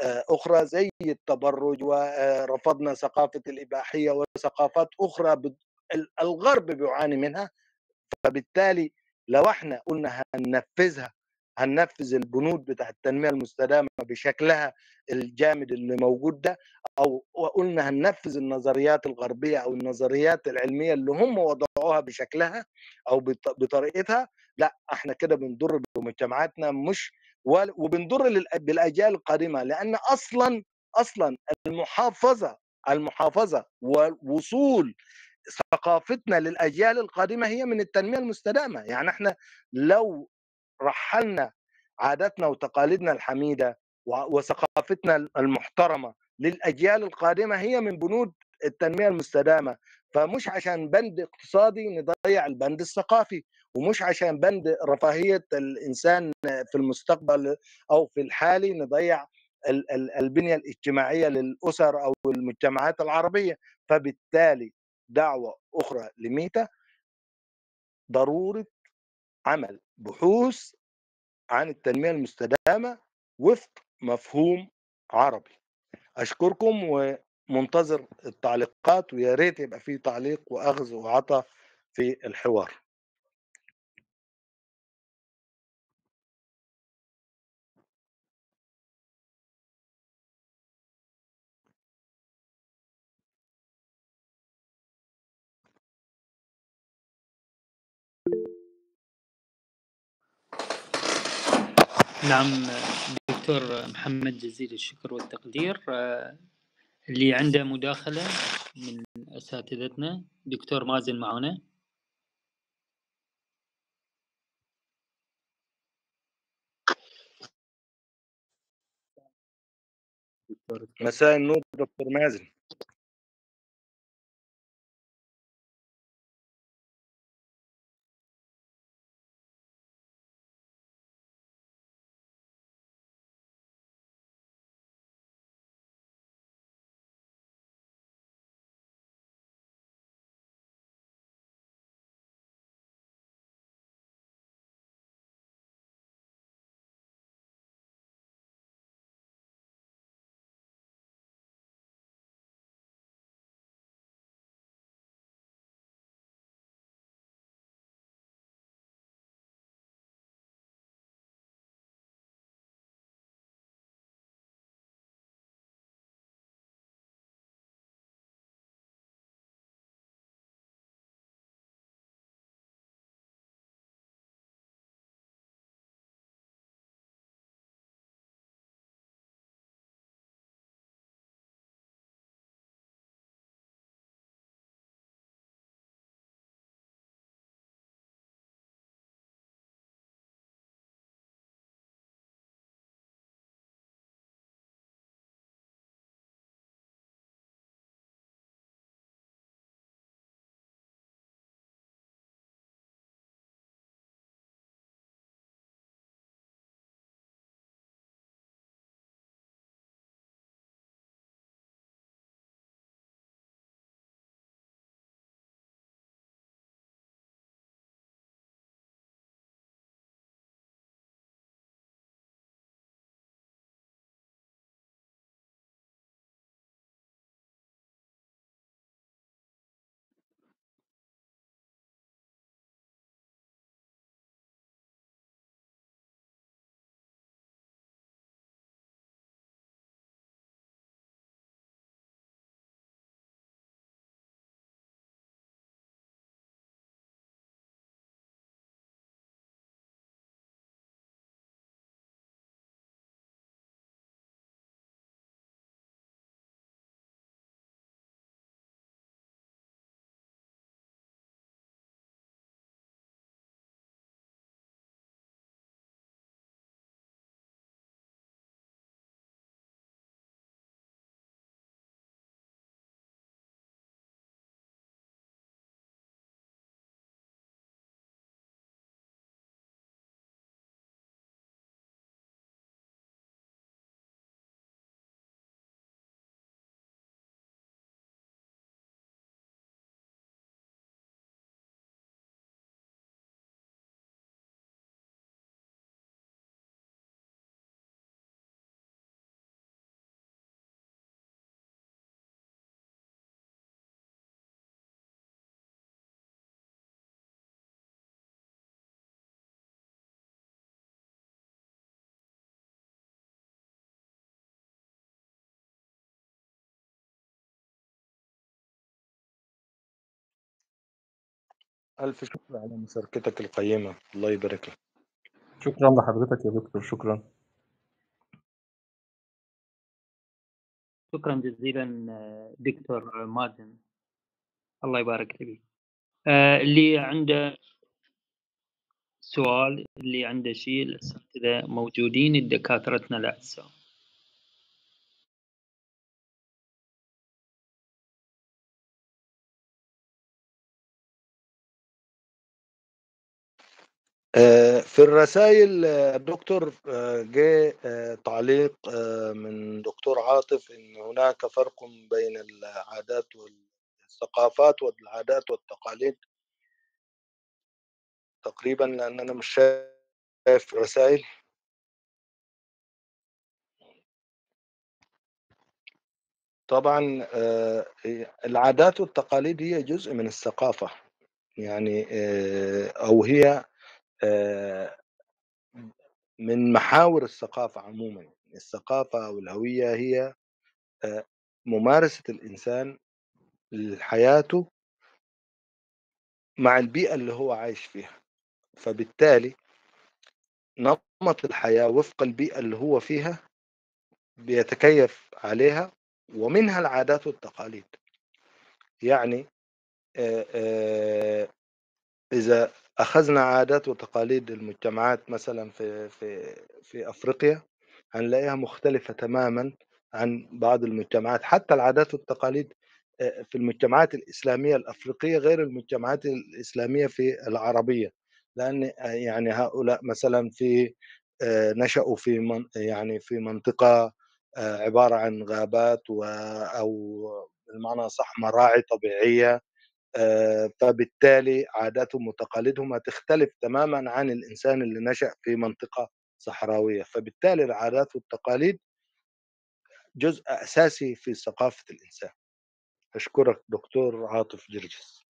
آه، أخرى زي التبرج ورفضنا ثقافة الإباحية وثقافات أخرى الغرب بيعاني منها. فبالتالي لو إحنا قلنا هننفذها هننفذ البنود بتاع التنمية المستدامة بشكلها الجامد اللي موجود ده أو قلنا هننفذ النظريات الغربية أو النظريات العلمية اللي هم وضعوها بشكلها أو بط- بطريقتها لأ إحنا كده بنضر بمجتمعاتنا مش وبنضر بالأجيال القادمة لأن أصلا أصلا المحافظة المحافظة ووصول ثقافتنا للأجيال القادمة هي من التنمية المستدامة. يعني إحنا لو رحلنا عاداتنا وتقاليدنا الحميدة وثقافتنا المحترمة للأجيال القادمة هي من بنود التنمية المستدامة. فمش عشان بند اقتصادي نضيع البند الثقافي ومش عشان بند رفاهية الإنسان في المستقبل أو في الحالي نضيع ال- ال- البنية الاجتماعية للأسر أو المجتمعات العربية. فبالتالي دعوة أخرى لميتا. ضرورة عمل بحوث عن التنمية المستدامة وفق مفهوم عربي. أشكركم ومنتظر التعليقات ويا ريت يبقى في تعليق وأخذ وعطاء في الحوار. نعم دكتور محمد جزيل الشكر والتقدير. اللي عنده مداخلة من أساتذتنا. دكتور مازن معنا مساء النور دكتور مازن. ألف شكر على مشاركتك القيمة. الله يبارك لك. شكرا لحضرتك يا دكتور شكرا. شكرا جزيلا دكتور مازن. الله يبارك فيك. آه، اللي عنده سؤال اللي عنده شيء الأساتذة موجودين دكاترتنا الأعزاء في الرسائل آه، دكتور آه، جاء آه، تعليق آه، من دكتور عاطف إن هناك فرق بين العادات والثقافات والعادات والتقاليد. تقريبا لأن أنا مش شايف الرسائل طبعا آه، العادات والتقاليد هي جزء من الثقافة. يعني آه، أو هي آه، من محاور الثقافة عموما. الثقافة أو الهوية هي آه، ممارسة الإنسان لحياته مع البيئة اللي هو عايش فيها. فبالتالي نمط الحياة وفق البيئة اللي هو فيها بيتكيف عليها ومنها العادات والتقاليد. يعني آه، آه، إذا أخذنا عادات وتقاليد المجتمعات مثلا في في في أفريقيا هنلاقيها مختلفة تماما عن بعض المجتمعات. حتى العادات والتقاليد آه، في المجتمعات الإسلامية الأفريقية غير المجتمعات الإسلامية في العربية. لأن آه، يعني هؤلاء مثلا في آه، نشأوا في من يعني في منطقة آه، عبارة عن غابات و أو بالمعنى صح مراعي طبيعية. آه، فبالتالي عاداتهم وتقاليدهم هتختلف تماما عن الإنسان اللي نشأ في منطقة صحراوية. فبالتالي العادات والتقاليد جزء أساسي في ثقافة الإنسان. أشكرك دكتور عاطف جرجس.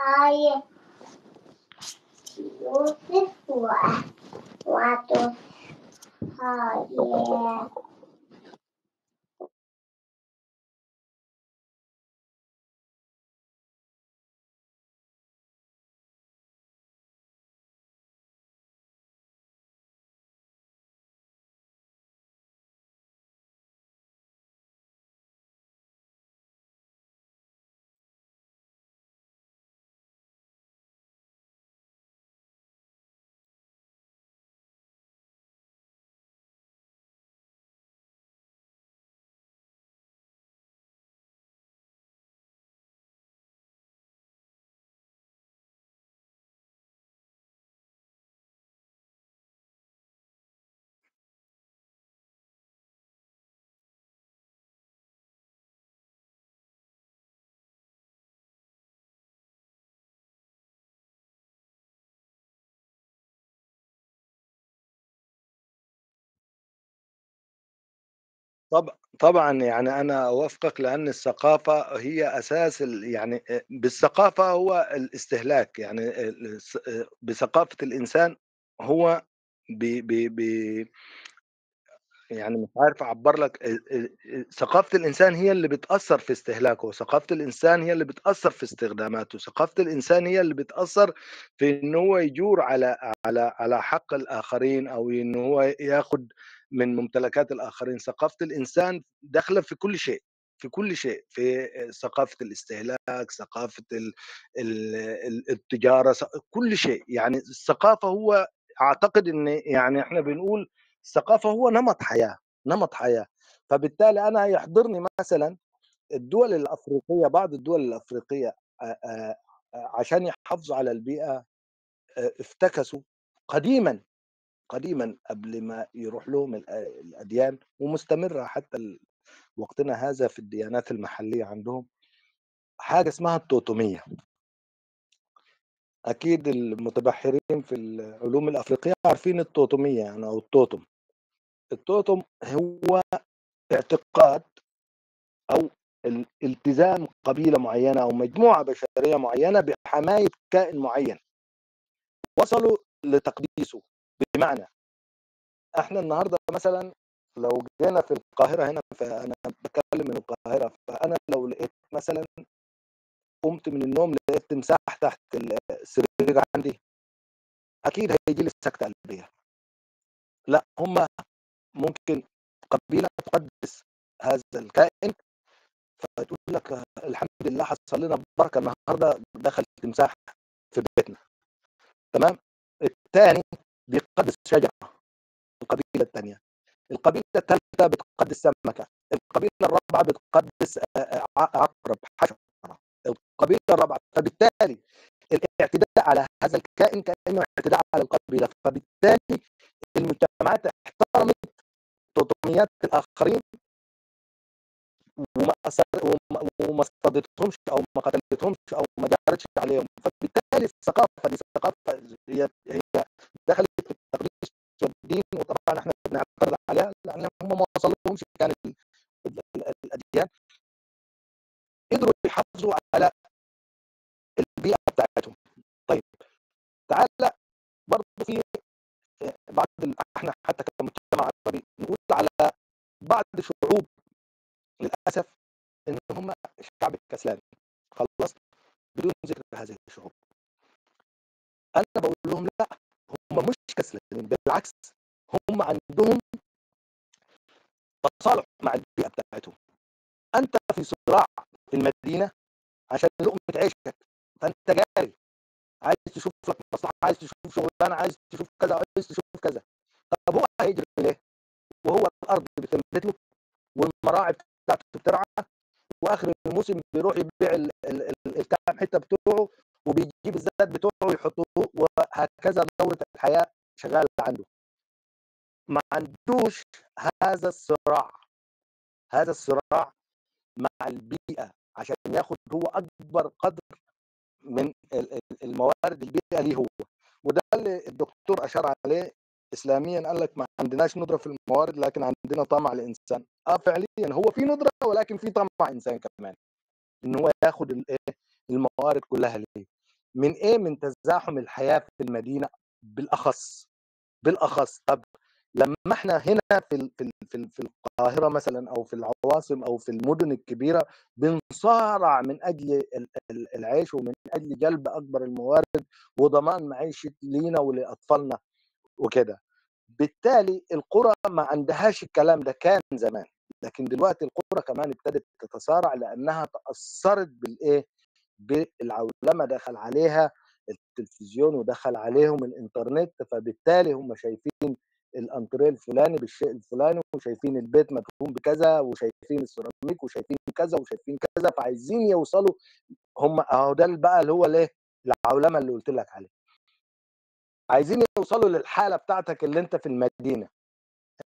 姥爷我辛苦啊我都好累 طب طبعا يعني أنا أوافقك لأن الثقافة هي أساس ال- يعني بالثقافة هو الاستهلاك يعني ال- الس- بثقافة الإنسان هو بي بي بي يعني مش عارف أعبر لك ثقافة الإنسان هي اللي بتأثر في استهلاكه ثقافة الإنسان هي اللي بتأثر في استخداماته ثقافة الإنسان هي اللي بتأثر في إن هو يجور على على على حق الآخرين أو إن هو ياخد من ممتلكات الآخرين. ثقافة الإنسان داخلة في كل شيء في كل شيء في ثقافة الاستهلاك ثقافة ال- ال- ال- التجارة كل شيء. يعني الثقافة هو أعتقد إن يعني إحنا بنقول الثقافة هو نمط حياة نمط حياة. فبالتالي أنا يحضرني مثلا الدول الأفريقية بعض الدول الأفريقية عشان يحافظوا على البيئة افتكسوا قديما. قديما قبل ما يروح لهم الأديان ومستمرة حتى وقتنا هذا في الديانات المحلية عندهم. حاجة اسمها التوتميه أكيد المتبحرين في العلوم الأفريقية عارفين التوتميه يعني أو التوتم. التوتم هو اعتقاد أو الالتزام قبيلة معينة أو مجموعة بشرية معينة بحماية كائن معين. وصلوا لتقديسه. بمعنى إحنا النهارده مثلا لو جينا في القاهرة هنا فأنا بتكلم من القاهرة فأنا لو لقيت مثلا قمت من النوم لقيت تمساح تحت السرير عندي أكيد هيجي لي سكتة قلبية. لا هم ممكن قبيلة تقدس هذا الكائن فتقول لك الحمد لله حصل لنا بركة النهارده دخل تمساح في بيتنا. تمام؟ الثاني بيقدس شجرة القبيلة الثانية. القبيلة الثالثة بتقدس سمكة القبيلة الرابعة بتقدس عقرب حشرة. القبيلة الرابعة فبالتالي الاعتداء على هذا الكائن كأنه اعتداء على القبيلة. فبالتالي المجتمعات احترمت وما أثر وما وما اصطادتهمش أو ما قتلتهمش أو ما جارتش عليهم. فبالتالي الثقافة دي ثقافه هي ما وصلهمش كان ال- ال- ال- الأديان قدروا يحافظوا على البيئة بتاعتهم. طيب تعالى برضه في بعض ال- إحنا حتى كمجتمع عربي نقول على بعض الشعوب للأسف إن هم شعب كسلان. خلاص بدون ذكر هذه الشعوب. أنا بقول لهم لا هم مش كسلانين بالعكس هم عندهم تصالح مع البيئه بتاعتهم أنت في صراع في المدينة عشان لقمة عيشك. فأنت جاري عايز تشوف لك مصلحة عايز تشوف شغلانة عايز تشوف كذا عايز تشوف كذا. طب هو هيجري ليه؟ وهو الأرض بتنبت له والمراعي بتاعته بترعى وآخر الموسم بيروح يبيع ال- ال- ال- الكام حتة بتوعه وبيجيب الزاد بتوعه يحطوه وهكذا دورة الحياة شغالة عنده. ما عندوش هذا الصراع هذا الصراع مع البيئة عشان ياخد هو أكبر قدر من ال- ال- الموارد البيئة ليه هو. وده اللي الدكتور أشار عليه اسلاميا قال لك ما عندناش ندرة في الموارد لكن عندنا طمع الانسان آه فعليا هو في ندرة ولكن في طمع إنسان كمان إن هو ياخد الايه الموارد كلها ليه؟ من إيه؟ من تزاحم الحياة في المدينة؟ بالأخص بالأخص. طب لما إحنا هنا في في في ال- في القاهرة مثلا أو في العواصم أو في المدن الكبيرة بنصارع من أجل ال- ال- العيش ومن أجل جلب أكبر الموارد وضمان معيشة لينا ولأطفالنا وكده. بالتالي القرى ما عندهاش الكلام ده كان زمان لكن دلوقتي القرى كمان ابتدت تتصارع لأنها تأثرت بالإيه؟ بالعولمة دخل عليها التلفزيون ودخل عليهم الإنترنت فبالتالي هم شايفين الانتريه الفلاني بالشيء الفلاني وشايفين البيت مدهون بكذا وشايفين السيراميك وشايفين كذا وشايفين كذا فعايزين يوصلوا. هم اهو ده بقى اللي هو الايه العولمة اللي قلت لك عليه عايزين يوصلوا للحالة بتاعتك اللي انت في المدينة.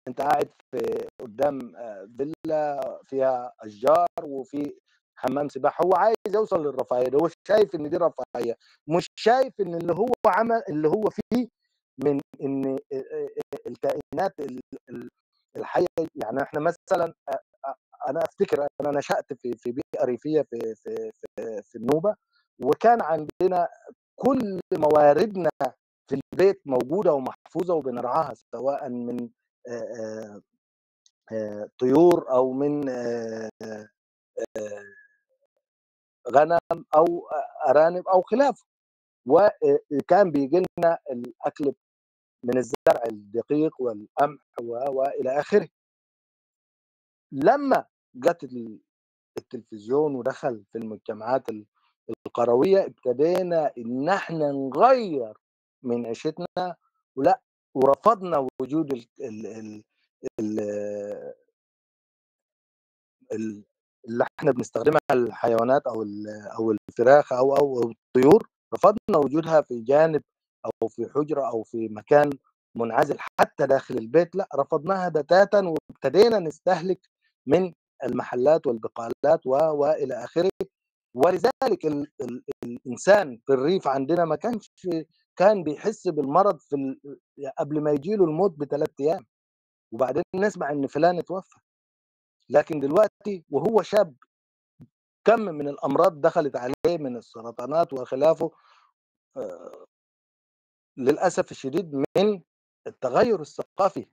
انت قاعد في قدام آه، فيلا فيها أشجار وفي حمام سباحة. هو عايز يوصل للرفاهية هو شايف إن دي رفاهية مش شايف إن اللي هو عمل اللي هو فيه من إن آه، آه، الكائنات ال- ال- الحية يعني إحنا مثلا أنا أفتكر أنا نشأت في في بيئة ريفية في في في, في النوبة وكان عندنا كل مواردنا في البيت موجودة ومحفوظة وبنرعاها سواء من طيور أو من غنم أو أرانب أو خلافه وكان بيجي لنا الأكل من الزرع الدقيق والقمح والى آخره. لما جت ال- التلفزيون ودخل في المجتمعات ال- القروية ابتدينا إن إحنا نغير من عيشتنا ولا ورفضنا وجود ال ال ال ال ال اللي إحنا بنستخدمها الحيوانات أو أو الفراخ أو أو الطيور رفضنا وجودها في جانب أو في حجرة أو في مكان منعزل حتى داخل البيت لأ رفضناها بتاتا وابتدينا نستهلك من المحلات والبقالات والى آخره. ولذلك ال ال الإنسان في الريف عندنا ما كانش كان بيحس بالمرض في ال... قبل ما يجي له الموت بثلاث أيام. وبعدين نسمع إن فلان اتوفى. لكن دلوقتي وهو شاب كم من الأمراض دخلت عليه من السرطانات وخلافه آه للأسف الشديد من التغير الثقافي.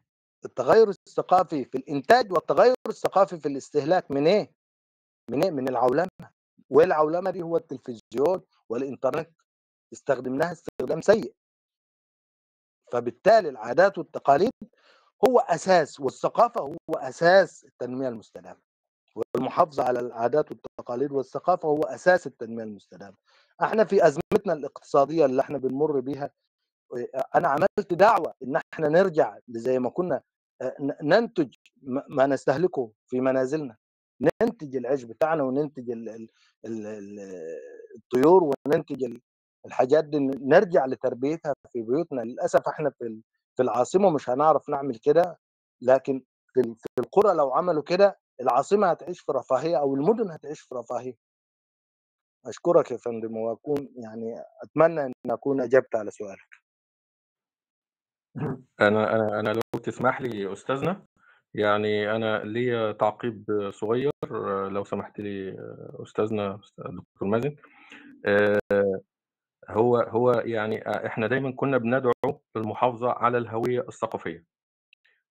التغير الثقافي في الإنتاج والتغير الثقافي في الاستهلاك من إيه؟ من إيه؟ من العولمة. والعولمة دي هو التلفزيون والإنترنت استخدمناها استخدام سيء. فبالتالي العادات والتقاليد هو أساس والثقافة هو أساس التنمية المستدامة. والمحافظة على العادات والتقاليد والثقافة هو أساس التنمية المستدامة. إحنا في أزمتنا الاقتصادية اللي إحنا بنمر بيها أنا عملت دعوة إن إحنا نرجع زي ما كنا ننتج ما نستهلكه في منازلنا. ننتج العيش بتاعنا وننتج ال ال ال الطيور وننتج الحاجات دي نرجع لتربيتها في بيوتنا. للأسف إحنا في في العاصمة مش هنعرف نعمل كده لكن في في القرى لو عملوا كده العاصمة هتعيش في رفاهية أو المدن هتعيش في رفاهية. أشكرك يا فندم وأكون يعني أتمنى إن أكون أجبت على سؤالك. أنا أنا أنا لو تسمح لي استاذنا يعني أنا ليا تعقيب صغير لو سمحت لي استاذنا دكتور مازن. هو هو يعني إحنا دايما كنا بندعو المحافظه على الهوية الثقافية.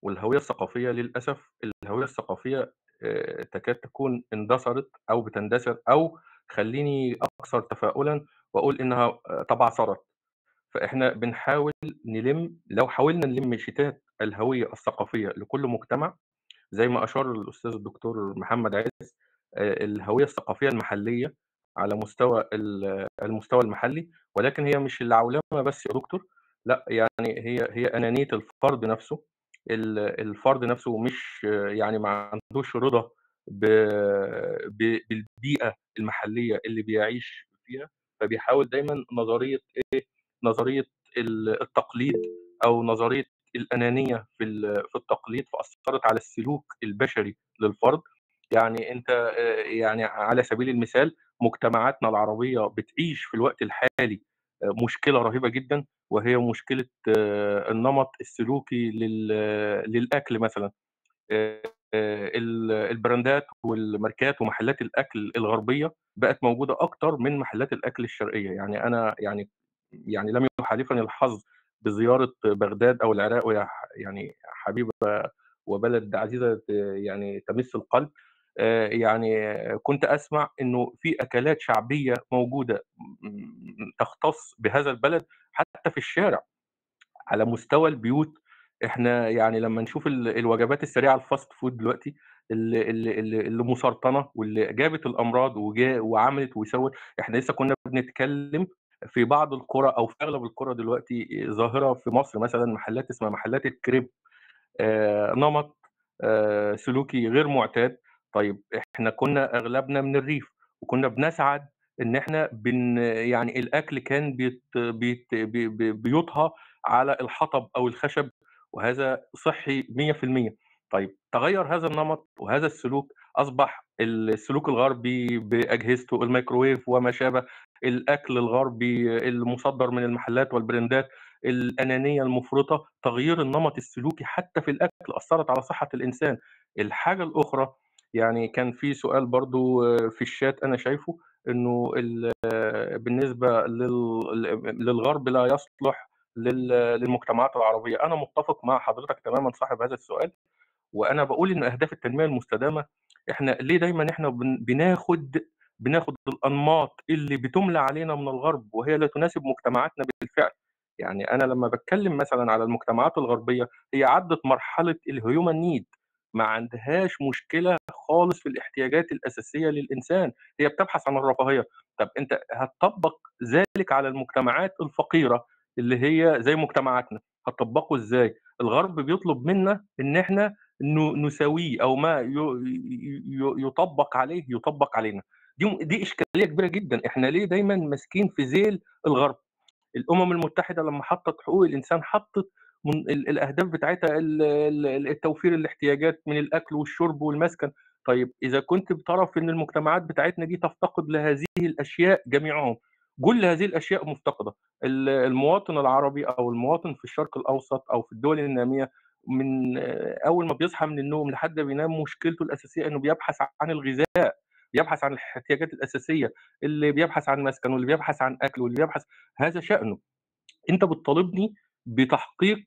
والهوية الثقافية للأسف الهوية الثقافية تكاد تكون اندثرت أو بتندثر أو خليني أكثر تفاؤلا وأقول إنها تبعثرت. فإحنا بنحاول نلم لو حاولنا نلم شتات الهوية الثقافية لكل مجتمع زي ما أشار الأستاذ الدكتور محمد عز الهوية الثقافية المحلية على مستوى المستوى المحلي ولكن هي مش العولمة بس يا دكتور لأ يعني هي هي أنانية الفرد نفسه الفرد نفسه مش يعني ما عندوش رضا بالبيئة المحلية اللي بيعيش فيها فبيحاول دايما نظرية إيه نظرية التقليد أو نظرية الأنانية في في التقليد فأثرت على السلوك البشري للفرد. يعني أنت يعني على سبيل المثال مجتمعاتنا العربية بتعيش في الوقت الحالي مشكلة رهيبة جدا وهي مشكلة النمط السلوكي للأكل مثلا. البراندات والماركات ومحلات الأكل الغربية بقت موجودة أكتر من محلات الأكل الشرقية. يعني أنا يعني يعني لم يحالفني الحظ بزيارة بغداد أو العراق وهي يعني حبيبة وبلد عزيزة يعني تمس القلب. يعني كنت أسمع إنه في أكلات شعبية موجودة تختص بهذا البلد حتى في الشارع على مستوى البيوت. إحنا يعني لما نشوف الوجبات السريعة ال fast food دلوقتي اللي اللي اللي مسرطنة واللي جابت الأمراض وعملت وسوت إحنا لسه كنا بنتكلم في بعض القرى أو في أغلب القرى دلوقتي ظاهرة في مصر مثلا محلات اسمها محلات الكريب آه نمط آه سلوكي غير معتاد. طيب إحنا كنا أغلبنا من الريف وكنا بنسعد إن إحنا بن يعني الأكل كان بيت بيت بي بيطهى على الحطب أو الخشب وهذا صحي 100% طيب تغير هذا النمط وهذا السلوك أصبح السلوك الغربي بأجهزته الميكروويف وما شابه الأكل الغربي المصدر من المحلات والبراندات الأنانية المفرطة تغيير النمط السلوكي حتى في الأكل أثرت على صحة الإنسان. الحاجة الأخرى يعني كان في سؤال برضو في الشات أنا شايفه إنه بالنسبة للغرب لا يصلح للمجتمعات العربية. أنا متفق مع حضرتك تماما صاحب هذا السؤال وأنا بقول إن أهداف التنمية المستدامة إحنا ليه دايما إحنا بناخد بناخد الأنماط اللي بتملى علينا من الغرب وهي لا تناسب مجتمعاتنا بالفعل؟ يعني أنا لما بتكلم مثلا على المجتمعات الغربية هي عدت مرحلة الهيومن نيد. ما عندهاش مشكلة خالص في الاحتياجات الأساسية للإنسان. هي بتبحث عن الرفاهية. طب أنت هتطبق ذلك على المجتمعات الفقيرة اللي هي زي مجتمعاتنا؟ هتطبقه إزاي؟ الغرب بيطلب منا إن إحنا نساويه أو ما يطبق عليه يطبق علينا. دي دي إشكالية كبيرة جدا. إحنا ليه دايما ماسكين في ذيل الغرب؟ الأمم المتحدة لما حطت حقوق الإنسان حطت من ال- الأهداف بتاعتها ال- ال- التوفير الاحتياجات من الأكل والشرب والمسكن. طيب إذا كنت بتعرف إن المجتمعات بتاعتنا دي تفتقد لهذه الأشياء جميعهم كل هذه الأشياء مفتقدة. ال- المواطن العربي أو المواطن في الشرق الأوسط أو في الدول النامية من أول ما بيصحى من النوم لحد ما بينام مشكلته الأساسية إنه بيبحث عن الغذاء بيبحث عن الاحتياجات الأساسية اللي بيبحث عن مسكن واللي بيبحث عن أكل واللي بيبحث هذا شأنه. أنت بتطالبني بتحقيق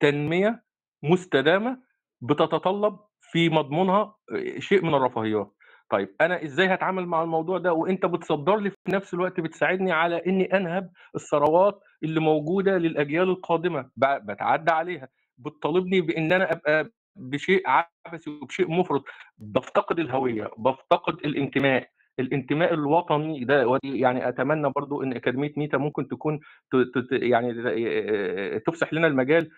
تنمية مستدامة بتتطلب في مضمونها شيء من الرفاهيات. طيب أنا إزاي هتعامل مع الموضوع ده؟ وأنت بتصدر لي في نفس الوقت بتساعدني على إني أنهب الثروات اللي موجودة للأجيال القادمة. بتعدى عليها. بتطالبني بإن أنا أبقى بشيء عبثي وبشيء مفرط. بفتقد الهوية بفتقد الانتماء. الانتماء الوطني ده يعني أتمنى برضو إن أكاديمية ميتا ممكن تكون يعني تفسح لنا المجال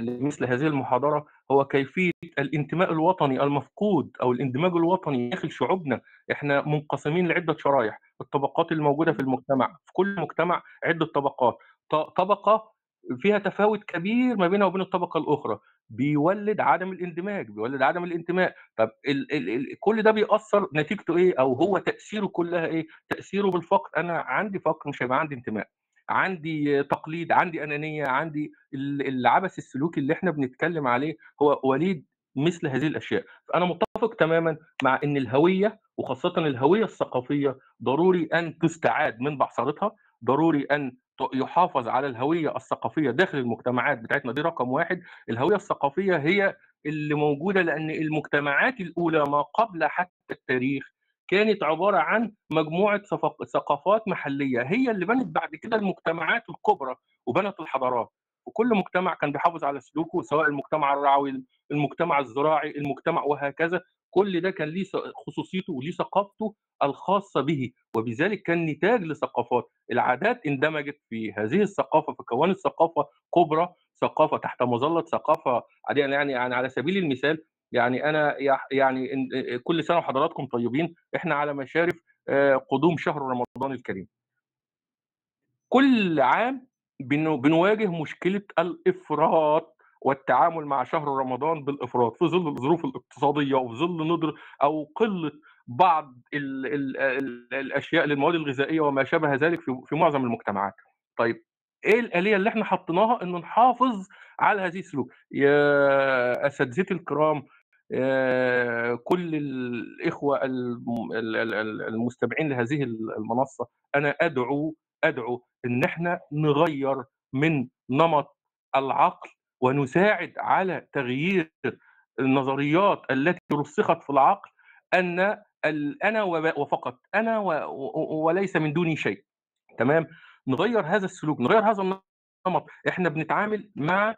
لمثل هذه المحاضرة. هو كيفية الانتماء الوطني المفقود أو الاندماج الوطني داخل شعوبنا. إحنا منقسمين لعدة شرائح الطبقات الموجودة في المجتمع في كل مجتمع عدة طبقات. ط- طبقة فيها تفاوت كبير ما بينها وبين الطبقة الأخرى. بيولد عدم الاندماج بيولد عدم الانتماء. طب ال ال ال كل ده بيأثر نتيجته إيه؟ أو هو تأثيره كلها إيه؟ تأثيره بالفقر. أنا عندي فقر مش هيبقى عندي انتماء. عندي تقليد عندي أنانية عندي ال- العبث السلوكي اللي إحنا بنتكلم عليه هو وليد مثل هذه الأشياء. فأنا متفق تماما مع إن الهوية وخاصه الهوية الثقافية ضروري أن تستعاد من بعثرتها ضروري أن ت- يحافظ على الهوية الثقافية داخل المجتمعات بتاعتنا دي رقم واحد. الهوية الثقافية هي اللي موجودة لأن المجتمعات الأولى ما قبل حتى التاريخ كانت عبارة عن مجموعة ثقافات محلية هي اللي بنت بعد كده المجتمعات الكبرى وبنت الحضارات. وكل مجتمع كان بيحافظ على سلوكه سواء المجتمع الرعوي المجتمع الزراعي المجتمع وهكذا. كل ده كان ليه خصوصيته وليه ثقافته الخاصة به وبذلك كان نتاج لثقافات. العادات اندمجت في هذه الثقافة فكونت ثقافة كبرى ثقافة تحت مظلة ثقافة يعني يعني يعني على سبيل المثال يعني أنا يعني كل سنة وحضراتكم طيبين إحنا على مشارف آه، قدوم شهر رمضان الكريم. كل عام بن- بنواجه مشكلة الإفراط. والتعامل مع شهر رمضان بالإفراط في ظل الظروف الاقتصادية وفي ظل ندر أو قلة بعض ال ال ال الأشياء للمواد الغذائية وما شابه ذلك في في معظم المجتمعات. طيب إيه الآلية اللي إحنا حطيناها ان نحافظ على هذه السلوك؟ يا اساتذتي الكرام كل الإخوة الم- ال- ال- ال- المستمعين لهذه المنصة أنا أدعو أدعو إن إحنا نغير من نمط العقل ونساعد على تغيير النظريات التي رسخت في العقل أن أنا وفقط أنا وليس من دوني شيء. تمام؟ نغير هذا السلوك نغير هذا النمط. إحنا بنتعامل مع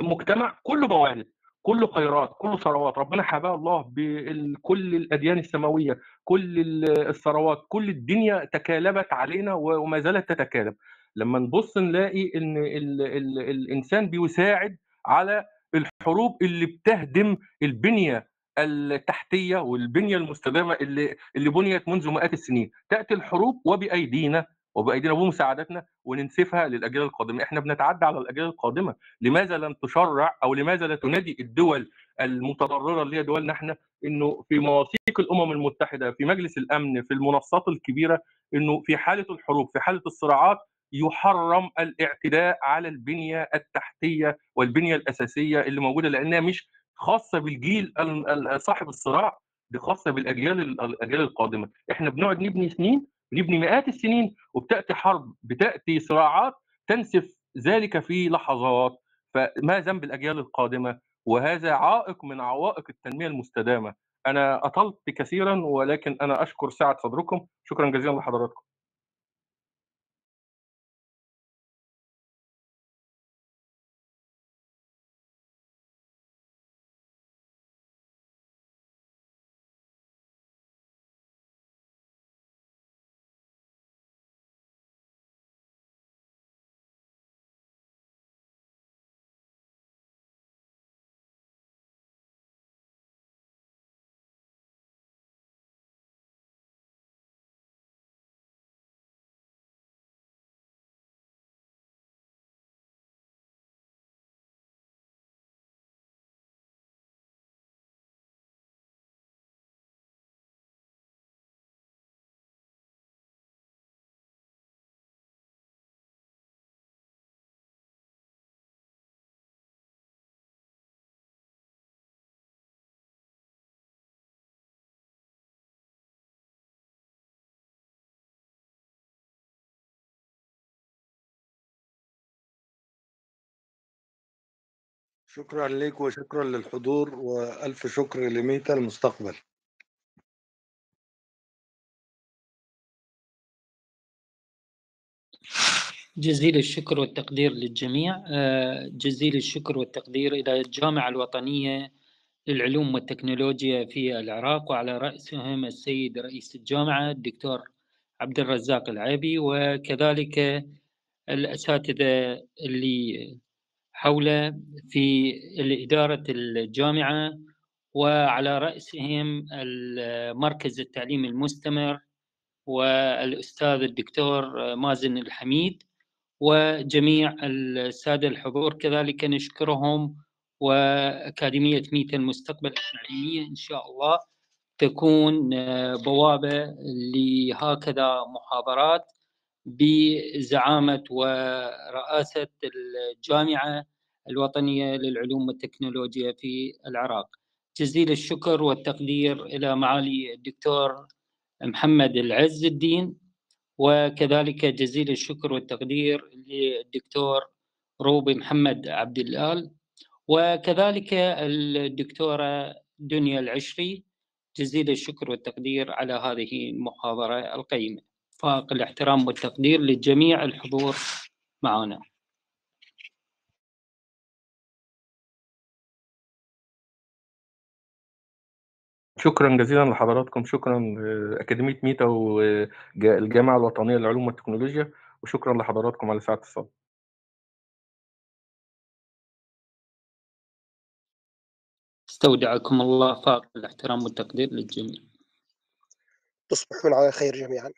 مجتمع كله موارد كله خيرات كله ثروات. ربنا حباه الله بكل الأديان السماوية كل ال- الثروات كل الدنيا تكالبت علينا وما زالت تتكالب. لما نبص نلاقي إن ال ال الإنسان بيساعد على الحروب اللي بتهدم البنية التحتية والبنية المستدامة اللي اللي بنيت منذ مئات السنين. تأتي الحروب وبأيدينا وبأيدينا وبمساعدتنا وننسفها للأجيال القادمة. إحنا بنتعدى على الأجيال القادمة. لماذا لم تشرع أو لماذا لا تنادي الدول المتضررة اللي هي دولنا إحنا إنه في مواثيق الأمم المتحدة في مجلس الأمن في المنصات الكبيرة إنه في حالة الحروب في حالة الصراعات يحرم الاعتداء على البنية التحتية والبنية الأساسية اللي موجودة لأنها مش خاصة بالجيل ال- ال- صاحب الصراع دي خاصة بالأجيال ال- الأجيال القادمة. إحنا بنقعد نبني سنين نبني مئات السنين وبتأتي حرب بتأتي صراعات تنسف ذلك في لحظات. فما ذنب الأجيال القادمة؟ وهذا عائق من عوائق التنمية المستدامة. أنا أطلت كثيرا ولكن أنا أشكر سعه صدركم. شكرا جزيلا لحضراتكم. شكرا لك وشكرا للحضور وألف شكر لميتا المستقبل. جزيل الشكر والتقدير للجميع. آه، جزيل الشكر والتقدير إلى الجامعة الوطنية للعلوم والتكنولوجيا في العراق وعلى رأسهم السيد رئيس الجامعة الدكتور عبد الرزاق العيبي وكذلك الأساتذة اللي حوله في إدارة الجامعة وعلى رأسهم مركز التعليم المستمر والأستاذ الدكتور مازن الحميد وجميع السادة الحضور. كذلك نشكرهم وأكاديمية ميتا المستقبل التعليمية إن شاء الله تكون بوابة لهكذا محاضرات. بزعامة ورئاسة الجامعة الوطنية للعلوم والتكنولوجيا في العراق. جزيل الشكر والتقدير إلى معالي الدكتور محمد العز الدين وكذلك جزيل الشكر والتقدير للدكتور روبي محمد عبد الآل وكذلك الدكتورة دنيا العشري. جزيل الشكر والتقدير على هذه المحاضرة القيمة. فاق الاحترام والتقدير لجميع الحضور معنا. شكرا جزيلا لحضراتكم شكرا لأكاديمية ميتا والجامعة الوطنية للعلوم والتكنولوجيا وشكرا لحضراتكم على ساعة الصلاة استودعكم الله فاق الاحترام والتقدير للجميع. تصبحون على خير جميعا.